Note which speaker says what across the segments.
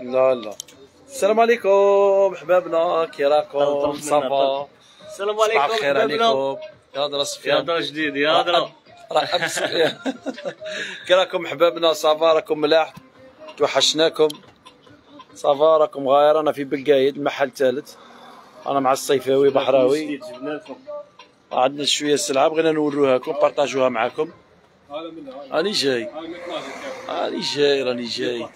Speaker 1: لا لا. السلام عليكم حبابنا كي راكم صافا
Speaker 2: السلام
Speaker 1: صباح
Speaker 2: عليكم
Speaker 1: الخير
Speaker 2: حبابنا.
Speaker 1: عليكم. يا هضره
Speaker 2: يا
Speaker 1: سفيان
Speaker 2: هضره جديد يا هضره
Speaker 1: كي راكم حبابنا صافا راكم ملاح. توحشناكم. صافا راكم غاير أنا في بلقايد المحل الثالث أنا مع الصيفاوي بحراوي. عندنا شوية سلعة بغينا نوروها لكم بارطاجوها معكم راني جاي. راني جاي راني جاي.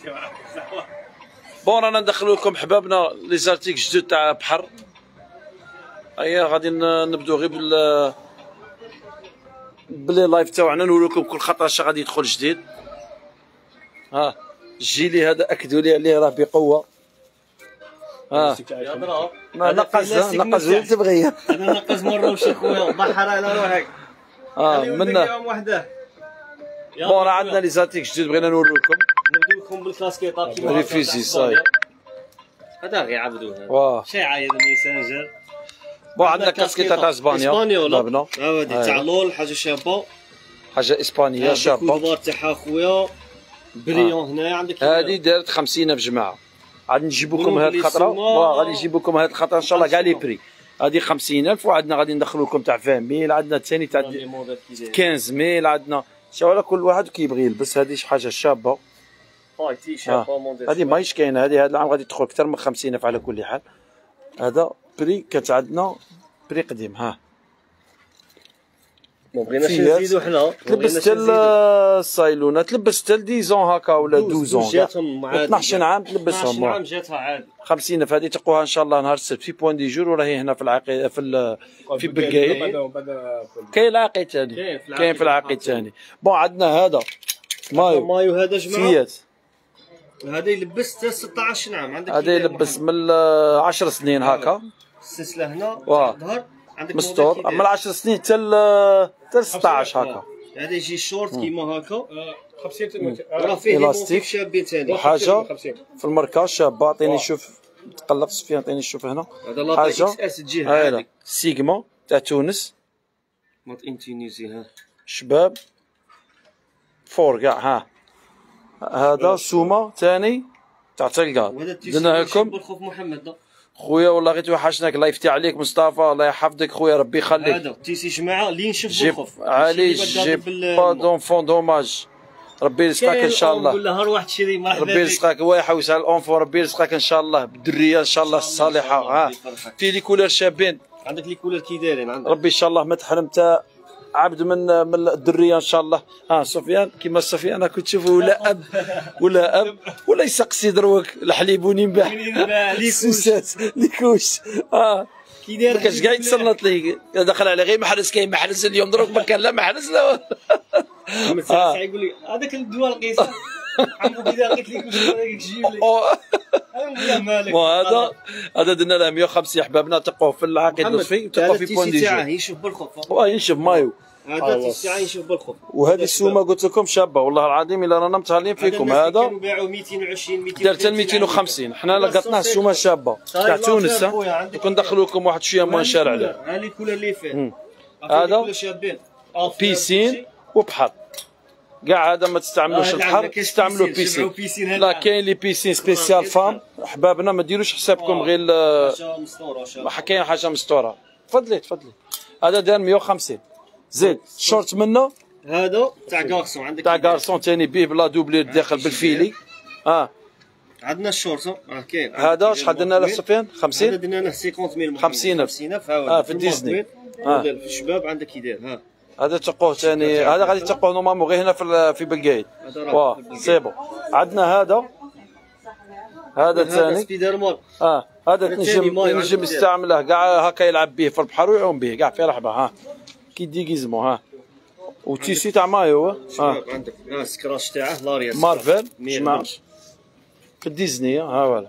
Speaker 1: bon رانا ندخلوا لكم حبابنا les articles جدد تاع بحر. هيا غادي ن- نبدو غير بال ب les lives تاعنا نقول لكم كل خطره اش غادي يدخل جديد. ها الجيلي هذا أكدوا لي عليه راه
Speaker 2: بقوة.
Speaker 1: ما نقص نقص وين تبغي.
Speaker 2: أنا نقص مره وش اخويا بحر على روحك. آه
Speaker 1: منا. بون عندنا لي زارتيك جدد بغينا نورو لكم
Speaker 2: نبدو لكم بالكاسكيطات كيما
Speaker 1: ريفيزي، صاي.
Speaker 2: هذا غير عبدوها
Speaker 1: واه
Speaker 2: شي عايد الميسنجر
Speaker 1: بون عندنا كاسكيطه تاع إسبانيا
Speaker 2: اسبانيولا
Speaker 1: بابنا
Speaker 2: هاودي تاع. لول حاجة شابة.
Speaker 1: حاجة إسبانية شابة.
Speaker 2: الكودبار تاعها اخويا بريون هنا عندك
Speaker 1: هذه دارت 50 في جماعة غادي نجيبو لكم هاد الخطرة. غادي نجيبو لكم هاد الخطرة. إن شاء الله كاع لي بري هذه 50000 وعندنا غادي ندخلو لكم تاع 20000 عندنا الثاني تاع
Speaker 2: les modèles كي داير
Speaker 1: 15000 عندنا شو كل واحد كيبغي يلبس. هذه شي حاجة شابة.
Speaker 2: هاي تي. شيرت
Speaker 1: هذه ماهيش كاينة هذه هذا العام غادي تدخل أكثر من 50000 على كل حال. هذا prix كانت عندنا prix قديم ها.
Speaker 2: ما بغيناش. نزيدو حنا
Speaker 1: تلبس حتى. الصايلونه تلبس حتى 10 هكا ولا
Speaker 2: douze،
Speaker 1: 12
Speaker 2: douze جاتهم مع
Speaker 1: 12 عام
Speaker 2: 12
Speaker 1: تلبسهم
Speaker 2: عام جاتها عادي
Speaker 1: 50 هذه تلقوها إن شاء الله نهار السبت. في Point du Jour وراهي هنا في العقيده في ال- في بقايد كاين العقيد ثاني
Speaker 2: كاين في
Speaker 1: العقيد ثاني bon عندنا هذا. مايو.
Speaker 2: مايو هذا
Speaker 1: جماعة.
Speaker 2: هذا يلبس حتى 16 عام. عندك
Speaker 1: هذا
Speaker 2: محمد.
Speaker 1: من 10 سنين هكا.
Speaker 2: السلسله هنا. الظهر عندك
Speaker 1: مستور. أما 10 سنين حتى حتى ل 16
Speaker 2: كيداير.
Speaker 1: هكا.
Speaker 2: هذا يجي شورت كيما هكا.
Speaker 3: 50
Speaker 2: راه فيه. ليموتيف شابين ثاني.
Speaker 1: وحاجه
Speaker 3: 50
Speaker 1: في الماركه شابه عطيني. نشوف تقلب سفيان عطيني نشوف هنا.
Speaker 2: هذا. إكس إس تجي
Speaker 1: هذا سيجما. تاع تونس.
Speaker 2: مات انتونيزي ها
Speaker 1: شباب. فور كاع ها. هذا سوما ثاني تاع تلقى درنا لكم.
Speaker 2: بالخوف محمد ده.
Speaker 1: خويا والله غير توحشناك الله يفتح عليك مصطفى الله يحفظك خويا ربي يخليك.
Speaker 2: هذا. تيسي جماعة اللي نشوف
Speaker 1: جيب
Speaker 2: بالخوف
Speaker 1: علي جيب با دونفون دوماج ربي يرزقك إن شاء الله.
Speaker 2: لها روح تشري مرحبا
Speaker 1: ربي. يرزقك هو يحوس على الانفون ربي يرزقك إن شاء الله بالدرية إن شاء الله الصالحة. ها. في لي كولور شابين.
Speaker 2: عندك لي كولر كي دايرين عندك.
Speaker 1: ربي إن شاء الله ما تحرم تا عبد من من الدرية إن شاء الله. ها سفيان كيما سفيان راك تشوفه ولا أب ولا أب ولا يسقسي دروك الحليب ونباح السوسات ليكوش. آه.
Speaker 2: كي داير
Speaker 1: ما كانش كاع يتسلط لي. دخل على غير محرز كاين محرز اليوم دروك ما كان لا محرز لا. آه.
Speaker 2: يقول لي هذاك الدواء القيصر. عمو كي لقيت لك واش رايك
Speaker 1: وهذا هذا درنا له 150 إحبابنا تقوه في العقيد نصفي تقوه في بوان دي جو
Speaker 2: يشوف بالخوف.
Speaker 1: ينشف مايو.
Speaker 2: هذا تاعه يشوف بالخوف.
Speaker 1: وهذه السومة قلت لكم شابة والله العظيم إلا رانا متهلين فيكم. هذا
Speaker 2: كانوا باعوا 220 230
Speaker 1: دارت 250 حنا لقطنا السومه شابة. تاع تونس كون ندخلوا لكم واحد شوية موان شارع عليه.
Speaker 2: هذا
Speaker 1: piscine وبحر كاع هذا ما تستعملوش
Speaker 2: آه،
Speaker 1: البحر
Speaker 2: كاش
Speaker 1: تستعملوا
Speaker 2: piscine،.
Speaker 1: لا كاين les piscines spéciales femmes. احبابنا ما ديروش حسابكم غير ال-
Speaker 2: حاجة
Speaker 1: مستورة كاين حاجة مستورة. تفضلي تفضلي. هذا دار 150 زيد شورت منه.
Speaker 2: هذا تاع garçon عندك
Speaker 1: تاع garçon ثاني بيه بلا doublé داخل بال filet. آه.
Speaker 2: عندنا الشورت آه كاين.
Speaker 1: هذا شحال درنا له سفيان؟
Speaker 2: هذا
Speaker 1: 50
Speaker 2: درنا له 50000
Speaker 1: 50 ألف.
Speaker 2: 50000
Speaker 1: آه، في ديزني. آه.
Speaker 2: آه. في الشباب عندك كي داير ها.
Speaker 1: هذا تقوه ثاني هذا غادي تقوه نورمالمون غير هنا في في بلقايد واه. سي بون عندنا هذا. هذا ثاني آه هذا تنجم تنجم يستعمله كاع هكا يلعب به في البحر ويعوم به. كاع في رحبه ها. كي ديغيزمو ها. وتيسي تاع مايو آه
Speaker 2: شباب عندك ها سكراش تاعه لاريا
Speaker 1: مارفل. في الديزني ها ولا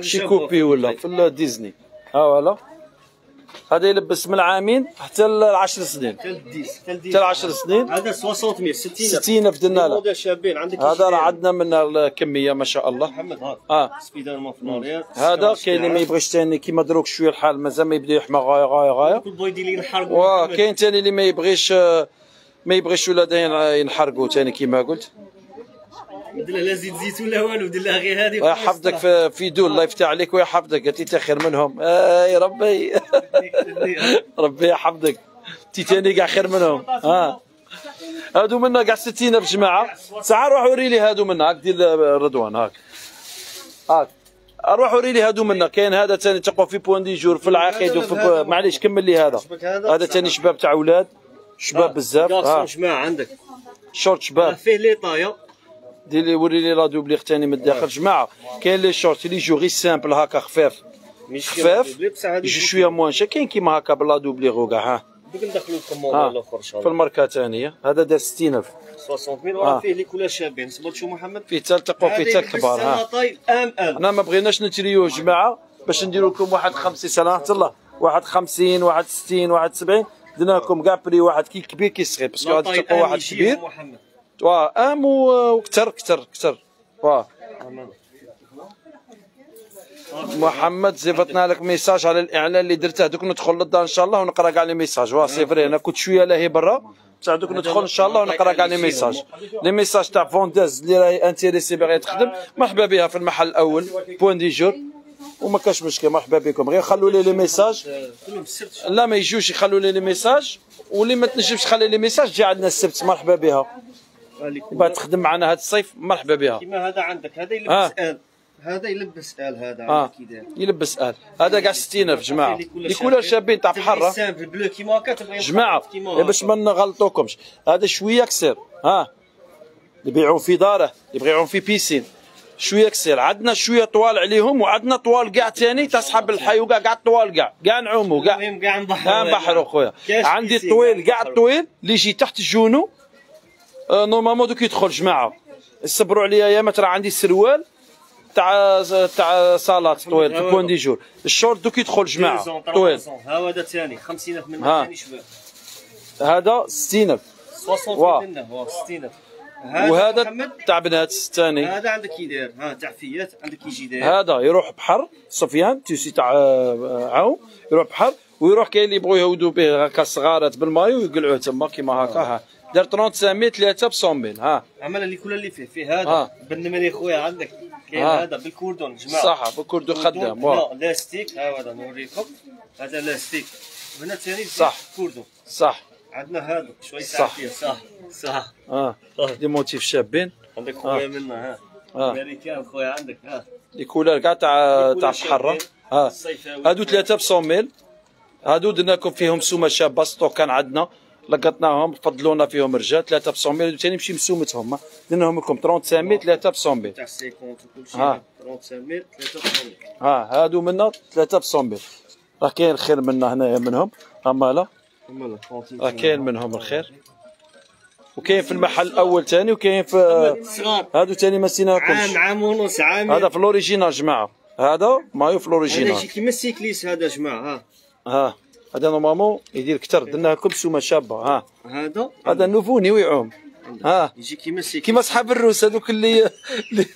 Speaker 1: شي
Speaker 2: copie
Speaker 1: ولا. في الديزني ها ولا هذا يلبس من العامين حتى العشر سنين.
Speaker 2: حتى حتى
Speaker 1: العشر سنين.
Speaker 2: هذا 60 60
Speaker 1: 60 في درنا له
Speaker 2: موديل شابين عندك
Speaker 1: هذا راه. عندنا من الكمية ما شاء الله.
Speaker 2: محمد هذا
Speaker 1: آه.
Speaker 2: سبيدر مان في l'arrière
Speaker 1: هذا كاين اللي ما. يبغيش ثاني كيما دروك شوية الحال مازال ما يبدأ يحمى غاية غاية غاية.
Speaker 2: كل ينحرق
Speaker 1: وكاين ثاني اللي ما يبغيش آه، ما يبغيش ين- ينحرقوا ثاني كيما قلت.
Speaker 2: دير له لا زيت زيتون لا والو دير لها غير هذه
Speaker 1: ويحفظك في في دول الله يفتح عليك ويحفظك قلت انت خير منهم. آي ربي. ربي يحفظك. انت تاني كاع خير منهم. ها هادو منا كاع 60 في جماعة. ساعة روح وري لي هادو منا. هاك ديال رضوان هاك. هاك. روح وري لي هادو منا. كاين هذا ثاني تقوى في Point du Jour في العقيد وفي معليش كمل لي هذا. هذا ثاني شباب تاع أولاد شباب بزاف. ها
Speaker 2: caleçon جماعة عندك.
Speaker 1: شورت شباب.
Speaker 2: فيه les tailles
Speaker 1: دير لي وري لي la doublure ثاني من الداخل. جماعة كاين les shorts اللي يجوا غير simple هكا خفاف. خفاف؟ يجي شوية moins. شا كاين كيما هكا بلا doublure وكاع ها؟
Speaker 2: دوك ندخلوا لكم
Speaker 1: ها.
Speaker 2: موديل اخر إن شاء
Speaker 1: في الماركه ثانية هذا دار 60000
Speaker 2: 60000
Speaker 1: آه.
Speaker 2: وراه فيه les couleurs شابين. صبر شو محمد؟
Speaker 1: فيه حتى التقوى فيه حتى الكبار ها؟
Speaker 2: أم أم.
Speaker 1: أنا ما بغيناش نتريو جماعة باش نديرو لكم واحد 50 سنة. الله واحد 50 واحد 60 واحد 70 درنا لكم كاع بري واحد كي كبير كي صغير parce que هذا التقوى واحد كبير.
Speaker 2: محمد.
Speaker 1: وا آم و- وكتر كتر كتر وا. محمد زيفتنا لك message على الإعلان اللي درته. دوك ندخل للدار إن شاء الله ونقرأ كاع les messages. وا c'est vrai أنا كنت شوية لاهي برا. بصح دوك ندخل إن شاء الله ونقرأ كاع les messages. les messages تاع vendeuse اللي راهي intéressée باغي تخدم. مرحبا بها في المحل الأول. Point du Jour وما كاش مشكل. مرحبا بكم. غير خلوا لي
Speaker 2: les messages.
Speaker 1: لا ما يجوش يخلوا لي les messages. واللي ما تنجمش تخلي les messages جي عندنا السبت. مرحبا بها.
Speaker 2: اللي
Speaker 1: بغات تخدم معنا هذا الصيف مرحبا بها.
Speaker 2: كيما هذا عندك. هذا
Speaker 1: آه.
Speaker 2: يلبس L. هذا يلبس L هذا داير
Speaker 1: يلبس L. هذا كاع 60000 جماعة. les couleurs شابين. تاع
Speaker 2: هكا تبغي جماعة
Speaker 1: إيه باش ما نغلطوكمش. هذا شوية كسر ها يبيعون في دارة يبيعون في بيسين. شوية كسر. عندنا شوية طوال عليهم وعندنا طوال كاع ثاني تسحب الحي وكاع كاع الطوال كاع. كاع نعوموا كاع
Speaker 2: كاع نبحر
Speaker 1: كاع نبحروا خويا. عندي الطويل كاع. الطويل اللي يجي تحت الجونو آه نورمالمون دوك يدخل جماعة. صبروا عليا يا ما ترى عندي سروال تاع تاع صالات طويل بوان دي جور الشورت دوك يدخل جماعة طويل.
Speaker 2: ها هذا ثاني. 50000
Speaker 1: ها.
Speaker 2: منه ثاني شباب.
Speaker 1: هذا 60000 واه.
Speaker 2: 60 منه. هو 60000 هذا
Speaker 1: وهذا تاع بنات الثاني
Speaker 2: هذا عندك كي داير ها تاع فيات. عندك يجي داير
Speaker 1: هذا يروح بحر. سفيان تيسي تاع عاوم يروح بحر ويروح كاين اللي يبغوا يهودوا به هكا صغارات بالمايو ويقلعوه تما كيما هكا ها. دار 35 متر 3 ب 100 000 ها.
Speaker 2: عمل اللي كل اللي فيه فيه هذا.
Speaker 1: ها.
Speaker 2: بالنمري خويا عندك؟ كاين. هذا بالكوردون جماعة.
Speaker 1: صح بكردو خدام واه.
Speaker 2: لا لاستيك. ها هذا نوريكم. هذا لاستيك. وهنا ثاني
Speaker 1: صح.
Speaker 2: cordon.
Speaker 1: صح.
Speaker 2: عندنا هذا شوي
Speaker 1: صح.
Speaker 2: صح. صح.
Speaker 1: آه des motifs شابين.
Speaker 2: عندك خويا منا ها.
Speaker 1: آه
Speaker 2: أمريكان خويا عندك ها.
Speaker 1: les couleurs كاع تاع تاع الحرة. ها. هادو ثلاثة ب 100 000 هادو درنا لكم فيهم سومة شابة stock كان عندنا. لقطناهم فضلونا فيهم رجال ثلاثة ب 100 000 هادو ثاني مشي مسومتهم. درناهم لكم 35 متر 3 ب 100 000
Speaker 2: تاع 50 وكل شيء.
Speaker 1: ها.
Speaker 2: 35 متر 3
Speaker 1: ها هادو منا ثلاثة ب 100 000 راه كاين خير منا هنايا منهم. أما لا. راه كاين منهم الخير. وكاين في المحل الأول ثاني وكاين في هادو ثاني ما
Speaker 2: عام
Speaker 1: سيناكمش
Speaker 2: عام ونص عام
Speaker 1: هذا في الأوريجينال جماعة. هذا مايو في
Speaker 2: هذا
Speaker 1: الاوريجينال
Speaker 2: يجي كيما السيكليس هذا جماعة ها.
Speaker 1: ها. هذا نورمالمون يدير كتر درنا لكم سومه شابة ها.
Speaker 2: هذا؟
Speaker 1: هذا نوفوني ويعوم ها.
Speaker 2: يجي كيما
Speaker 1: كيما صحاب الروس هذوك اللي اللي-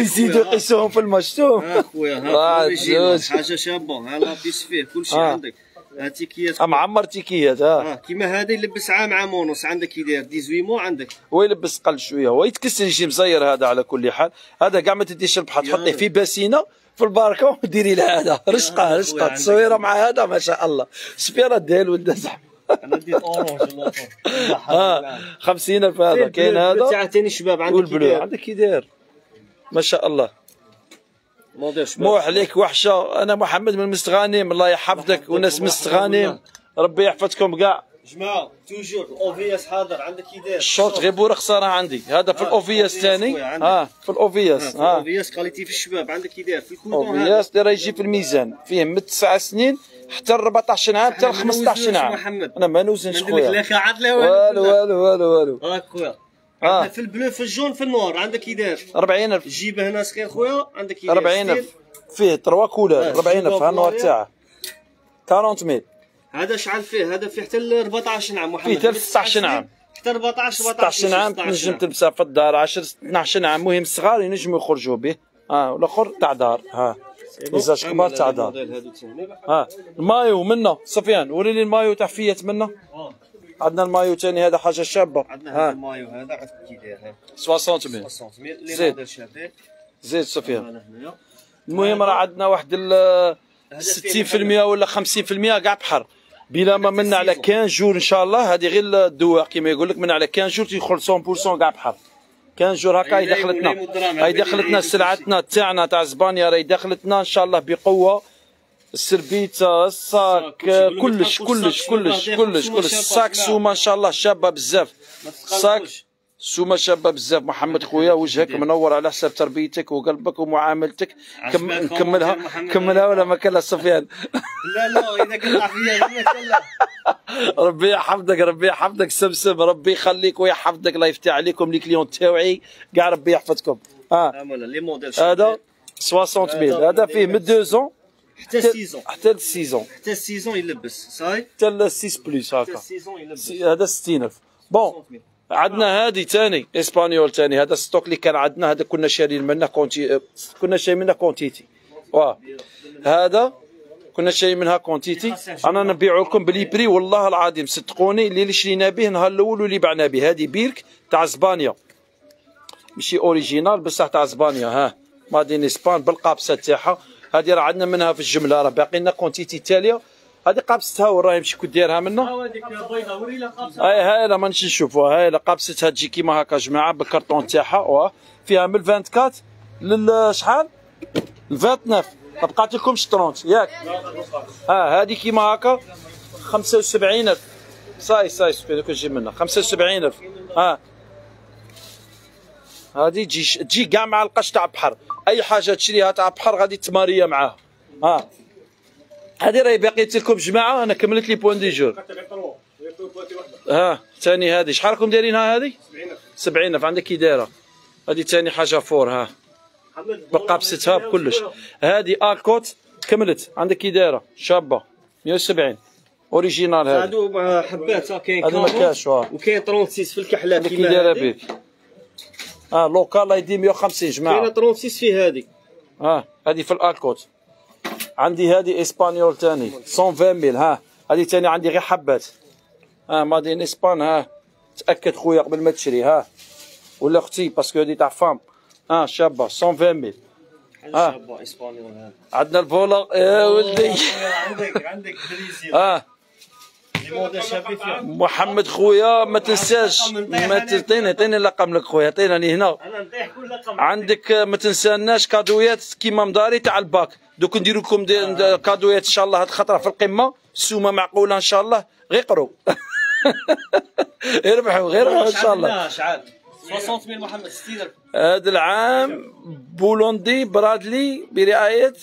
Speaker 1: يزيدوا يقيسوهم في المشتوم
Speaker 2: ها خويا ها. حاجة شابة ها لابيس فيه كل شيء
Speaker 1: آه.
Speaker 2: عندك. ها تيكيات
Speaker 1: أم عمر تيكيات ها.
Speaker 2: ها كيما هذا يلبس عام عام ونص عندك يدير 18 مو عندك؟
Speaker 1: هو يلبس قل شوية هو يتكسر يجي مزير هذا على كل حال. هذا كاع ما تديش البحر تحطيه في باسينه في الباركه وديري له هذا. رشقة
Speaker 2: رشقة.
Speaker 1: تصويره مع هذا ما شاء الله. سبيرة ديال ولد زحمه
Speaker 2: أنا ديت اورانج
Speaker 1: ها 50000 هذا. كاين هذا؟
Speaker 2: تاع ثاني شباب عندك
Speaker 1: والبلو. عندك كي داير. ما شاء الله. موح عليك وحشة. أنا محمد من مستغانم الله يحفظك. وناس مستغانم. ربي يحفظكم كاع.
Speaker 2: جماعة توجور الاوفيس حاضر عندك يدير
Speaker 1: الشورت غير بورق راه عندي. هذا في
Speaker 2: آه،
Speaker 1: الاوفيس
Speaker 2: أوفيس
Speaker 1: ثاني. ها في الاوفيس ها
Speaker 2: الاوفيس كاليتي في الشباب عندك يدير في الكوردون هذا.
Speaker 1: اوفيس راه يجي في الميزان. فيه من 9 سنين حتى 14 عام حتى
Speaker 2: ما
Speaker 1: 15
Speaker 2: نوزنش
Speaker 1: عام
Speaker 2: محمد.
Speaker 1: أنا ما نوزنش
Speaker 2: لا
Speaker 1: خويا.
Speaker 2: خاعات لا
Speaker 1: والو. والو والو والو
Speaker 2: هاك خويا.
Speaker 1: آه.
Speaker 2: في ال bleu في ال jaune في ال noir. عندك يدير
Speaker 1: 40000
Speaker 2: جيبه هنا صغير خويا. عندك يدير
Speaker 1: 40000 فيه trois couleurs
Speaker 2: آه،
Speaker 1: 40000 ها ال noir
Speaker 2: جيبه
Speaker 1: تاعه. 40000
Speaker 2: هذا شحال فيه هذا فيه حتى ل 14 عام محمد.
Speaker 1: فيه حتى ل 16 عام.
Speaker 2: حتى 14 14
Speaker 1: 16 عام تنجم تلبسها في الدار 10 12 عام مهم الصغار ينجموا يخرجوا به. ها والآخر تاع دار. ها. ميزاج كبار تاع دار. ها المايو منا سفيان وري لي المايو تاع فيات منا عندنا المايو ثاني هذا حاجة شابة.
Speaker 2: عندنا هذا
Speaker 1: ها
Speaker 2: المايو هذا عاد كي داير ها.
Speaker 1: 60 mille
Speaker 2: 60 mille
Speaker 1: زيد. زيد سفيان المهم راه عندنا واحد ال
Speaker 2: هذا
Speaker 1: 60%
Speaker 2: فيه
Speaker 1: ولا 50% كاع بحر. بلا ما منا على 15 jours ان شاء الله هذه غير الدواء كما يقول لك من على 15 jours تيدخل 100% كاع بحر. 15 جور هكا هي
Speaker 2: يمو- لا
Speaker 1: دخلتنا
Speaker 2: الدراهم،
Speaker 1: هي دخلتنا سلعتنا تاعنا تاع أسبانيا راهي دخلتنا ان شاء الله بقوه السربيتا الصاك
Speaker 2: كلشي.
Speaker 1: كلش كلش كلش كلش كلش
Speaker 2: شابة.
Speaker 1: سومه ان شاء الله شابة بزاف.
Speaker 2: ما
Speaker 1: سومه شابه بزاف. محمد خويا وجهك منور على حساب تربيتك وقلبك ومعاملتك. كم نكملها. كملها ولا ما كان سفيان
Speaker 2: لا لا إذا كان
Speaker 1: ربي يحفظك ربي يحفظك. سمسم ربي يخليك ويحفظك. الله يفتح عليكم لي كليون تاوعي. كاع ربي يحفظكم.
Speaker 2: les modèles
Speaker 1: هذا 60 mille. هذا فيه من 2
Speaker 2: حتى سيزون
Speaker 1: حتى ل 6
Speaker 2: حتى سيزون يلبس صاي
Speaker 1: حتى ل 6 بلس هكا هذا 60000 bon
Speaker 2: 60 mille.
Speaker 1: عندنا هذه ثاني espagnol ثاني هذا stock اللي كان عندنا هذا كنا شارين منه quanti- كنا شارين منه quantité. واه هذا كنا شارين منها quantité. أنا نبيعو لكم ب les prix والله العظيم صدقوني اللي شرينا به نهار الأول واللي بعنا به. هذه بيرك تاع إسبانيا. ماشي original بصح تاع إسبانيا ها. made in Spain بالقابسة تاعها. هذه راه عندنا منها في الجملة راه باقي لنا quantité تالية. هذه قابستها وراهي مشي كنت دايرها منه؟
Speaker 2: هذيك بيضاء وري لها قابسه
Speaker 1: هاي هاي لا ما نمشي نشوفوها. هاي لا قابستها تجي كيما هكا جماعة بالكرتون تاعها. فيها من 24 لل شحال؟ ل 29 ما بقات لكمش 30 ياك آه هذه كيما هكا. 75000 صاي صاي سبينو كنجيب منها. 75000 آه هذه تجي تجي كاع مع القش تاع بحر. أي حاجة تشريها تاع بحر غادي تماريه معاه آه هذه راهي باقيت لكم جماعة أنا كملت les pointures ها ثاني هذه. شحال راكم دايرينها هذه؟ 70000 عندك كي دايره هذه ثاني حاجة fort ها. بقابستها بكلش. هذه الكوت كملت. عندك كي دايره شابه 170 original هذا
Speaker 2: هادو حبات كاين
Speaker 1: ما كاش واه
Speaker 2: وكاين 36 في الكحلات
Speaker 1: كي دايره. بيك. آه local يدي 150
Speaker 2: كاينة
Speaker 1: جماعة.
Speaker 2: 36 في هذه
Speaker 1: ها هذه في الالكوت عندي هذه espagnol ثاني 120 mille ها. هذه ثاني عندي غير حبات. ها made in Spain ها. تأكد خويا قبل ما تشري ها. ولا أختي parce que هذه تاع femme ها شابة 120 mille.
Speaker 2: شابة espagnol هذا
Speaker 1: عندنا الفولا يا ولدي.
Speaker 2: عندك عندك دريسي
Speaker 1: محمد خويا ما تنساش. ما تعطيني عطيني الرقم لك خويا عطيني هنا.
Speaker 2: أنا نطيح كل رقم
Speaker 1: عندك ما تنساناش كادويات كيما مداري تاع الباك. دوك نديرو لكم دي- كادويات إن شاء الله هاد الخطره في القمة. السومة معقولة إن شاء الله. غير قرو. يربحوا غير ربحوا إن شاء الله.
Speaker 2: شعال 60 ميل محمد 60
Speaker 1: هذا العام بولوندي برادلي برعايه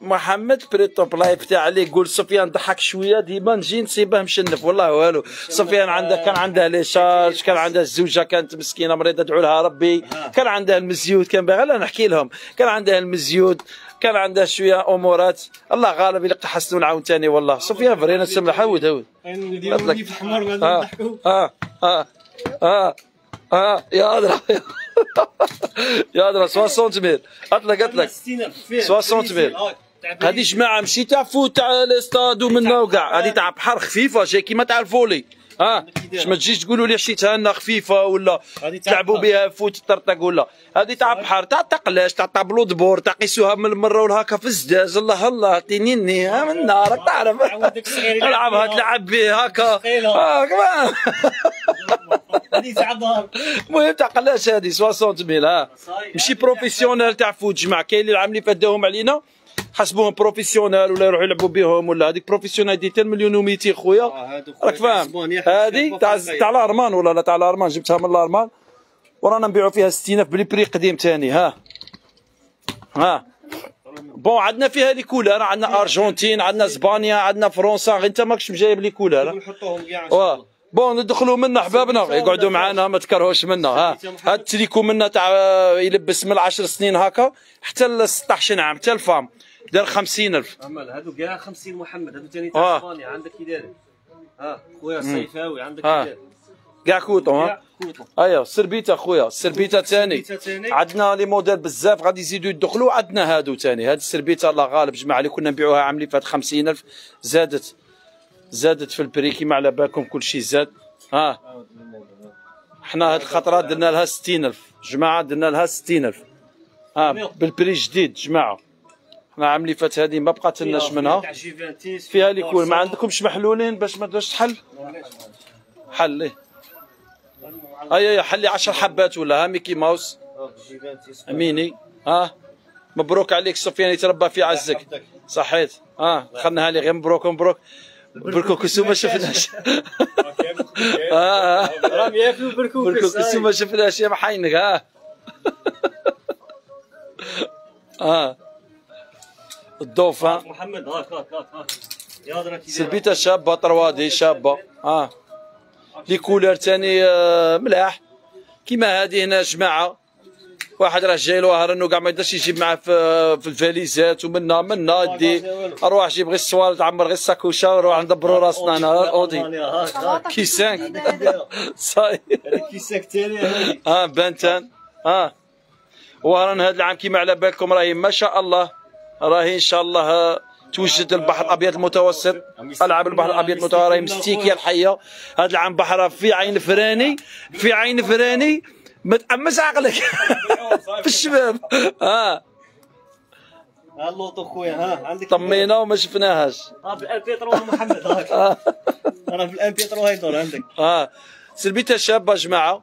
Speaker 1: محمد بريتوب الله يفتح عليه قول سفيان ضحك شوية ديما نجي نصيبه مشنف. والله والو. سفيان عنده كان عندها لي شارج كان عندها الزوجة كانت مسكينة مريضة ادعو لها ربي. كان عندها المزيود كان باغي لا نحكي لهم. كان عندها المزيود كان عندها شوية أمورات. الله غالب اللي تحسنوا نعاون ثاني والله. سفيان فرينا أطلق.
Speaker 2: لي في الحمار ما آه.
Speaker 1: آه. آه. آه. آه. يا أدرا. يا أدرا 60 ميل. أطلق أطلق. 60 ميل. هذه جماعة ماشي تاع فوت تاع الاستاد ومنا وكاع هذه تاع بحر خفيفة جاي كيما تاع الفولي ها؟ باش ما تجيش تقولوا لي حشيتها لنا خفيفة ولا تلعبوا. بها فوت طرطق ولا. هذه تاع بحر تاع تقلاش تاع طابلو دبور تاع قيسوها من المرة والهكا في الزداز الله الله تنيني من النار راك تعرف. العبها
Speaker 2: بها.
Speaker 1: تلعب به.
Speaker 2: آه تاع الظهر
Speaker 1: المهم تاع قلاش هذه؟ 60 ميل ها. ماشي بروفيسيونيل تاع فوت جماعة. كاين اللي العام اللي فات داهم علينا. حسبوهم بروفيسيونيل ولا يروحوا يلعبوا بهم ولا هذيك بروفيسيونيل دي تال مليون و200 خويا.
Speaker 2: هادو
Speaker 1: راك فاهم؟ هذه تاع تاع الأرمان ولا لا؟ تاع الأرمان جبتها من الأرمان. ورانا نبيعوا فيها 60000 ب les prix قديم ثاني ها. ها. bon عندنا فيها les couleurs عندنا أرجنتين عندنا إسبانيا عندنا فرنسا غير انت ماكش جايب لي واه. bon ندخلوا منا حبابنا يقعدوا معنا ما تكرهوش منا ها. هاد التريكو منا تاع يلبس من 10 سنين هكا حتى ل 16 عام حتى ال femmes. دار 50000
Speaker 2: امل هادو كاع 50 محمد هادو ثاني
Speaker 1: آه.
Speaker 2: تاع إسبانيا عندك كي داير؟ ها خويا الصيفاوي عندك
Speaker 1: آه.
Speaker 2: كي
Speaker 1: كاع coton ها؟ ايوا السربيته خويا السربيته ثاني. عندنا les modèles بزاف غادي يزيدوا يدخلوا عندنا هادو ثاني هاد السربيته الله غالب جماعة اللي كنا نبيعوها عام اللي فات 50000 زادت زادت في ال prix كيما على بالكم كل شيء زاد. ها؟ حنا هاد الخطرات درنا لها 60000 جماعة درنا لها 60000 ها بال prix جديد جماعة. حنا عام اللي فات هذه ما بقات لناش منها فيها لي كول. ما عندكمش محلولين باش ما تدوش تحل؟ حل ليه أي حلي 10 حبات ولا ها ميكي ماوس. أميني. ها؟ مبروك عليك سفيان يتربى في عزك. صحيت. ها؟ خلناها لي غير مبروك مبروك. بركو كسو ما شفناش. آه
Speaker 2: راهم ياكلوا
Speaker 1: بركو
Speaker 2: بركوكس
Speaker 1: كسو ما شفناش. يا محينك ها؟ آه. الدوفان
Speaker 2: محمد هاك هاك هاك هاك
Speaker 1: سلبيتها شابة طروادي شابة. آه. لي كولور تاني آه، ملاح. كيما هذه هنا جماعة. واحد راه جاي له انه كاع ما يقدرش يجيب معاه في في الفاليزات ومنا منا دي أروح جيب غير السوال تعمر غير الساكوشة وروح ندبروا راسنا هنا الاودي
Speaker 2: هاك هاك.
Speaker 1: كيسان صاي
Speaker 2: كيساك. تاني هذيك
Speaker 1: آه بنتان. آه. ورانا هذا العام كيما على بالكم راهي ما شاء الله. راهي إن شاء الله آه، توجد البحر الأبيض المتوسط. ألعاب البحر الأبيض المتوسط راهي مستيكيه الحية. هذا العام بحر في عين فراني في عين فراني ما تأمس عقلك. في الشباب.
Speaker 2: ها اللوطو خويا ها عندك
Speaker 1: طمينا وما شفناهاش.
Speaker 2: ها بالان بيترو محمد هاك
Speaker 1: آه.
Speaker 2: أنا بالان بيترو هايدور عندك.
Speaker 1: آه. سربيتها شابه جماعة.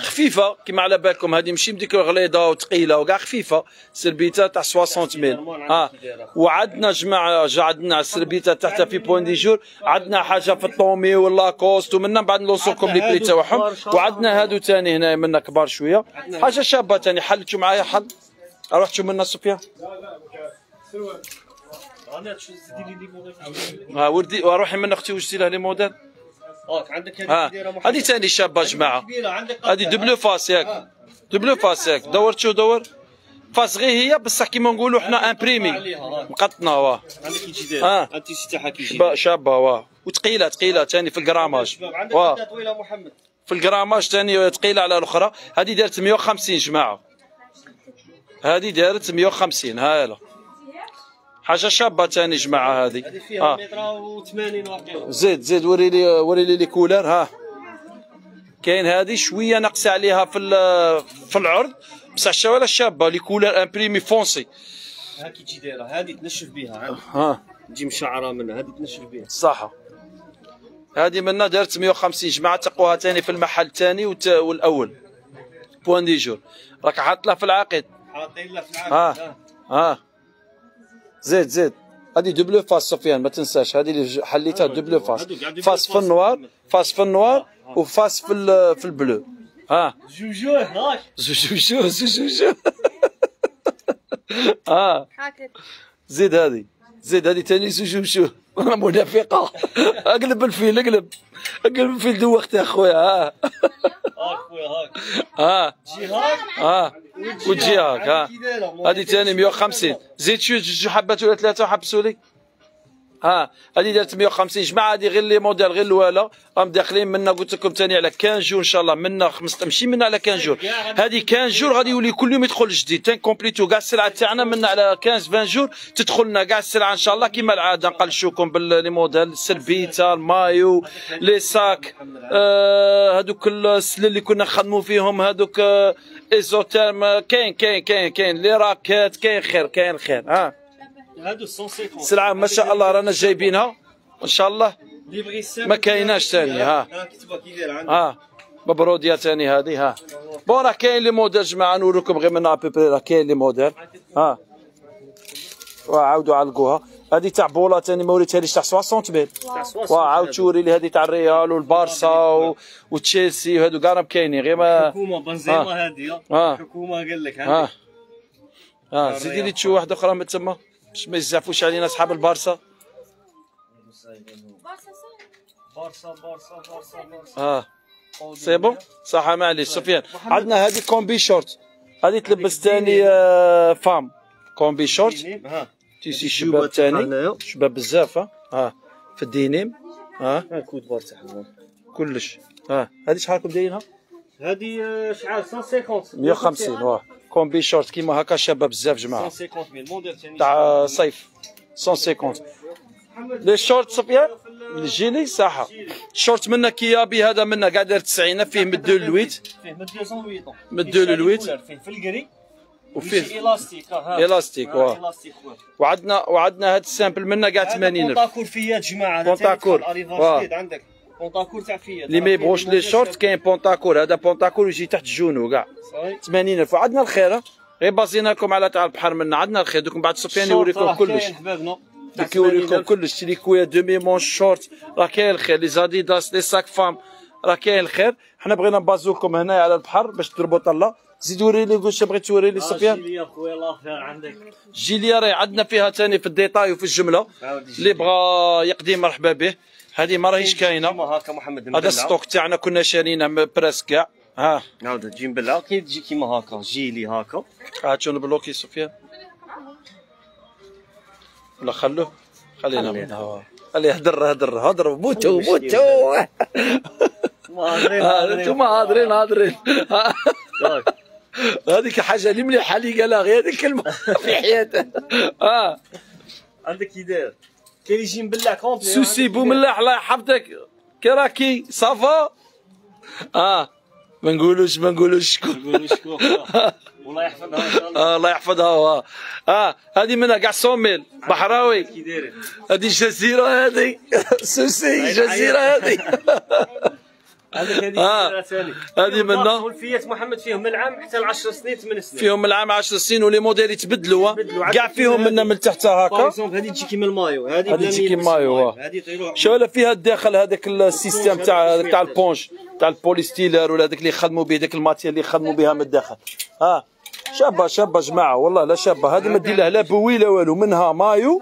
Speaker 1: خفيفه كيما على بالكم هذه ماشي بديك غليظه وثقيله وكاع خفيفه سربيتها تاع 60 mille آه وعندنا جماعة عندنا السربيته تحتها في Point du Jour عندنا حاجة في ال Tommy و Lacoste ومنا بعد نوصلكم les prix تاعهم وعندنا هادو ثاني هنا منا كبار شوية حاجة شابه ثاني حلتوا معايا حل رحتوا منا سفيان
Speaker 2: les modèles
Speaker 1: ها وردي وروحي من أختي وجدتي له les modèles
Speaker 2: هاك عندك هذه كبيرة
Speaker 1: هذه ثاني شابه
Speaker 2: جماعة
Speaker 1: هذه double face ياك. double face ياك. دور شو دور؟ face غير هي بصح كيما نقولوا حنا imprimé مقطنة واه آه.
Speaker 2: انت تاعها كيجي
Speaker 1: شابة واه وثقيلة ثقيلة ثاني في ال grammage
Speaker 2: عندك
Speaker 1: واه
Speaker 2: طويلة محمد.
Speaker 1: في ال grammage ثاني ثقيلة على الأخرى. هذه دارت 150 جماعة. هذه دارت 150 هايلة. حاجة شابة ثاني جماعة هذه.
Speaker 2: هذه فيها متر و80 واقيلا
Speaker 1: زيد زيد وري لي وري لي les couleurs ها. كاين هذه شوية ناقصه عليها في في العرض. بصح الشواله شابة les couleurs imprimé foncé
Speaker 2: ها كي تجي دايرة. هذه تنشف بها
Speaker 1: ها.
Speaker 2: تجي مشعرة منها هذه تنشف بها
Speaker 1: صح هذه منا دارت 150 جماعة تقوها ثاني في المحل الثاني والأول. بوان دي جور راك حاط له في العقد.
Speaker 2: حاطين له في
Speaker 1: ها.
Speaker 2: العقد
Speaker 1: ها. زيد زيد. هذه دبلو فاس سفيان ما تنساش. هذه اللي ج- حليتها دبلو فاس فاس في. النوار فاس في النوار وفاس في ال- في البلو. ها؟
Speaker 2: جوجوه هاك
Speaker 1: زوجوجو زوجوجو آه.
Speaker 2: حاكت
Speaker 1: زيد هذه. زيد هذه ثاني زوجوجو منافقة. أقلب الفيل أقلب. أقلب الفيل دوختي أخويا. ها
Speaker 2: هاك
Speaker 1: ها
Speaker 2: هاك.
Speaker 1: ها وتجي هاك ها
Speaker 2: عندك كي دايرة.
Speaker 1: هذه ثاني 150 زيد شوية جوج حبات ولا ثلاثة؟ وحبسوا لي. ها هذه دارت 150 جماعة هذه غير les modèles غير الوالا. راهم داخلين منا قلت لكم ثاني على 15 jours إن شاء الله منا 15 ماشي منا على 15 jours. هذه 15 jours غادي يولي كل يوم يدخل جديد. تان كومبليتو كاع السلعة تاعنا منا على 15 20 jours تدخل لنا كاع السلعة إن شاء الله. كيما العادة نقلشوكم ب les modèles السربيتا المايو les sacs آه هذوك السلل اللي كنا نخدموا فيهم هذوك آه isothermes آه، كاين كاين كاين كاين les raquettes كاين خير كاين خير ها.
Speaker 2: هادو 150
Speaker 1: سلعه ما شاء الله رانا جايبينها. ان شاء الله.
Speaker 2: اللي بغي السامي
Speaker 1: ما كايناش ثاني، ها.
Speaker 2: ها.
Speaker 1: مبروديه ثاني هذه ها. bon راه كاين les modèles جماعة نوريكم غير من à peu près راه كاين les modèles ها. وعاودوا علقوها. هذه تاع بولا ثاني ما وريتهاليش تاع 60 mille وعاود توري لي هذه تاع الريال والبارسا و... وتشيلسي وهذو كاع راهم كاينين غير ما
Speaker 2: حكومة بنزيما هذه
Speaker 1: ها.
Speaker 2: حكومة قال لك
Speaker 1: ها ها زيدي لي تشوف واحدة أخرى من تما باش ما يزعفوش علينا أصحاب البارسا؟
Speaker 2: بارسا بارسا بارسا بارسا.
Speaker 1: آه. c'est bon؟ صح معليش سفيان عندنا هذه combi-short. هذه تلبس ثاني آه، femme.
Speaker 2: combi-short.
Speaker 1: tissu شباب ثاني. شباب بزاف ها. ها. في الدينيم ها.
Speaker 2: ها code-barres تاعها
Speaker 1: كلش. ها. هذه شحال راكم دايرينها
Speaker 2: هذه آه، شحال؟ 150.
Speaker 1: 150 واه combi-short كيما هكا شابه بزاف جماعة
Speaker 2: 150 mille modèles ثاني
Speaker 1: تاع صيف 150 les shorts سفيان الجيلي صح شورت منا Kiabi هذا منا قاعد داير 90 فيه من الدو للويت
Speaker 2: فيه من 208
Speaker 1: من.
Speaker 2: فيه في الكري
Speaker 1: وفيه
Speaker 2: الاستيك ها. الاستيك واه.
Speaker 1: وعندنا وعندنا هذا السامبل منا كاع
Speaker 2: هذا
Speaker 1: 80 الف
Speaker 2: بونطاكور فيات
Speaker 1: جماعة.
Speaker 2: جديد عندك بونطاكور تاع فيات
Speaker 1: اللي ما يبغوش لي شورت كاين بونتاكور هذا بونتاكور يجي تحت الجونو كاع.
Speaker 2: صحيح.
Speaker 1: 80 ألف. وعندنا الخير. غير بازينا لكم على تاع البحر منا. عندنا الخير. دوك من بعد سفيان يوريكم كلش. يوريكم
Speaker 2: 80,000.
Speaker 1: كلش. تريكويا دومي مون شورت. راه كاين الخير. les Adidas les sacs femme. راه كاين الخير. حنا بغينا نبازوكم هنايا على البحر باش تضربوا طلة. زيد وري لي واش بغيت توري لي
Speaker 2: آه،
Speaker 1: سفيان
Speaker 2: جيلي يا خويا الله خير عندك.
Speaker 1: جيليا راهي عندنا فيها ثاني في ال détail وفي
Speaker 2: الجملة.
Speaker 1: اللي بغى يقدي مرحبا به. هذه ما راهيش
Speaker 2: كاينة؟ هكا محمد
Speaker 1: هذا.
Speaker 2: ال
Speaker 1: stock تاعنا كنا شارينه من براس كاع ها.
Speaker 2: عاود تجي مبلع كاين تجي كيما هكا؟ جيلي هكا.
Speaker 1: هات شنو bloqué سفيان ولا خلوه؟ خلينا
Speaker 2: خليه.
Speaker 1: منها. خليه هدر هدر هدر.
Speaker 2: هادرين
Speaker 1: آه، أنتم هادرين هادرين. هذيك حاجة اللي مليحه اللي قالها غير هذه الكلمة في حياته آه
Speaker 2: عندك كي داير كاين اللي يجي مبلع كومبلي
Speaker 1: سوسي بوملاح الله يحفظك. كي راكي صافا. آه ما نقولوش ما نقولوش شكون.
Speaker 2: والله يحفظها إن شاء الله.
Speaker 1: آه الله يحفظها. آه آه هذه منها كاع صوميل بحراوي. هذه جزيرة هذه. سوسي جزيرة هذه.
Speaker 2: هذه
Speaker 1: آه. هذه
Speaker 2: فيهم
Speaker 1: منا.
Speaker 2: والفيات محمد فيهم من العام حتى ل 10 سنين 8 سنين
Speaker 1: فيهم العام 10 سنين ولي موديل يتبدلوا. آه. كاع
Speaker 2: عندك
Speaker 1: فيهم
Speaker 2: هذه-
Speaker 1: منا من تحت هكا
Speaker 2: اكزومبل هذه تجي كيما المايو هذه
Speaker 1: هذه تجي كيما
Speaker 2: المايو.
Speaker 1: آه.
Speaker 2: هذه
Speaker 1: شو فيها الداخل هذاك السيستم تاع تاع البونش تاع ال polystyrène ولا هذاك اللي يخدموا به ذاك ال matière اللي يخدموا بها من الداخل ها شابة شابة جماعة والله لا شابة هذه ما دير لها la bouée لا والو منها مايو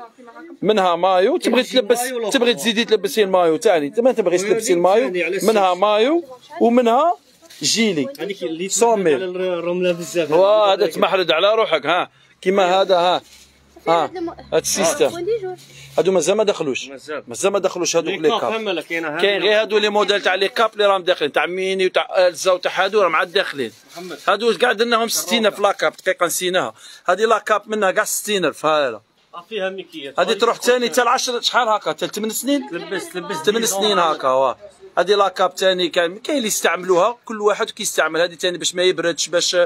Speaker 1: منها مايو. تبغي تلبس تبغي؟ تزيدي تلبسي المايو تاني. أنت ما تبغيش تلبسي المايو
Speaker 2: ثاني
Speaker 1: منها. مايو ومنها جيلي.
Speaker 2: هذيك اللي
Speaker 1: صومي.
Speaker 2: على الرمله بزاف.
Speaker 1: واه هذا تمحرد على روحك ها. كيما هذا ها. ها.
Speaker 2: آه.
Speaker 1: ال système. هادو مازال ما دخلوش.
Speaker 2: مازال.
Speaker 1: ما دخلوش هذوك
Speaker 2: les capes.
Speaker 1: كاين غير هادو les modèles تاع les capes اللي راهم داخلين تاع ميني وتاع ألزا وتاع هادو راهم عاد داخلين. هادو كاع درناهم 60 في la cape دقيقة نسيناها. هذه la cape منها كاع 60 ألف هذا
Speaker 2: آه، فيها ميكيات
Speaker 1: هذه تروح ثاني حتى 10 شحال هكا؟ حتى 8 سنين؟
Speaker 2: تلبس تلبس
Speaker 1: 8 سنين هكا واه. هذه la cape ثاني كاين كاين اللي يستعملوها كل واحد كيستعمل. هذه ثاني باش ما يبردش باش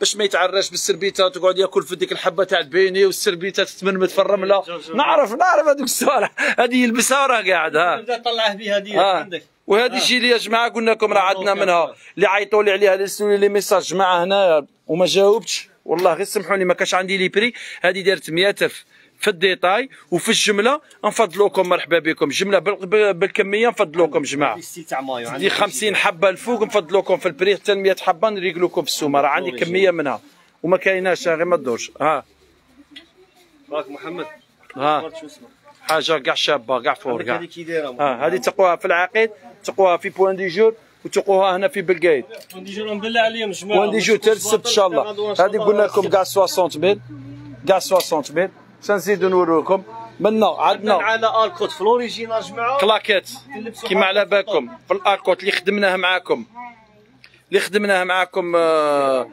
Speaker 1: باش ما يتعرش بالسربيته وتقعد ياكل في ديك الحبة تاع البيني والسربيته تتمرمد في الرمله نعرف نعرف هذوك الصوالح هذه يلبسها وراه قاعد ها
Speaker 2: تبدا تطلعه بها ديالك
Speaker 1: آه.
Speaker 2: عندك؟
Speaker 1: وهذه جيلي يا جماعة قلنا لكم راه عندنا منها. اللي عيطوا لي عليها اللي رسلوا لي message جماعة هنايا وما جاوبتش. والله غير سمحوني ما كانش عندي les prix هذه دارت 100000 في ال détail وفي الجملة نفضلوكم مرحبا بكم. جملة بال- بال- بالكمية نفضلوكم جماعة.
Speaker 2: هذه style تاع maillot
Speaker 1: de 50 حبة الفوق نفضلوكم في ال prix حتى 100 حبة نريقلوكم في السومة. راه عندي كمية منها. وما كايناش غير ما تدورش. ها.
Speaker 2: راك محمد.
Speaker 1: ها.
Speaker 2: عرفت شو اسمه.
Speaker 1: حاجة كاع شابة كاع فور كاع.
Speaker 2: هذه
Speaker 1: تقوها في العقيد تقوها في بوان دي جور وتقوها هنا في بلقايد
Speaker 2: وندي جو نبلع عليهم جماعة.
Speaker 1: وندي جو حتى السبت إن شاء الله. هذه قلنا لكم كاع 60 ميل. كاع 60 ميل. شنزيدو نورو لكم منا عندنا
Speaker 2: على الكوت في لوريجينال جماعة
Speaker 1: كلاكيت. كيما على بالكم. في الاكوت اللي خدمناه معاكم. اللي خدمناه معاكم آه،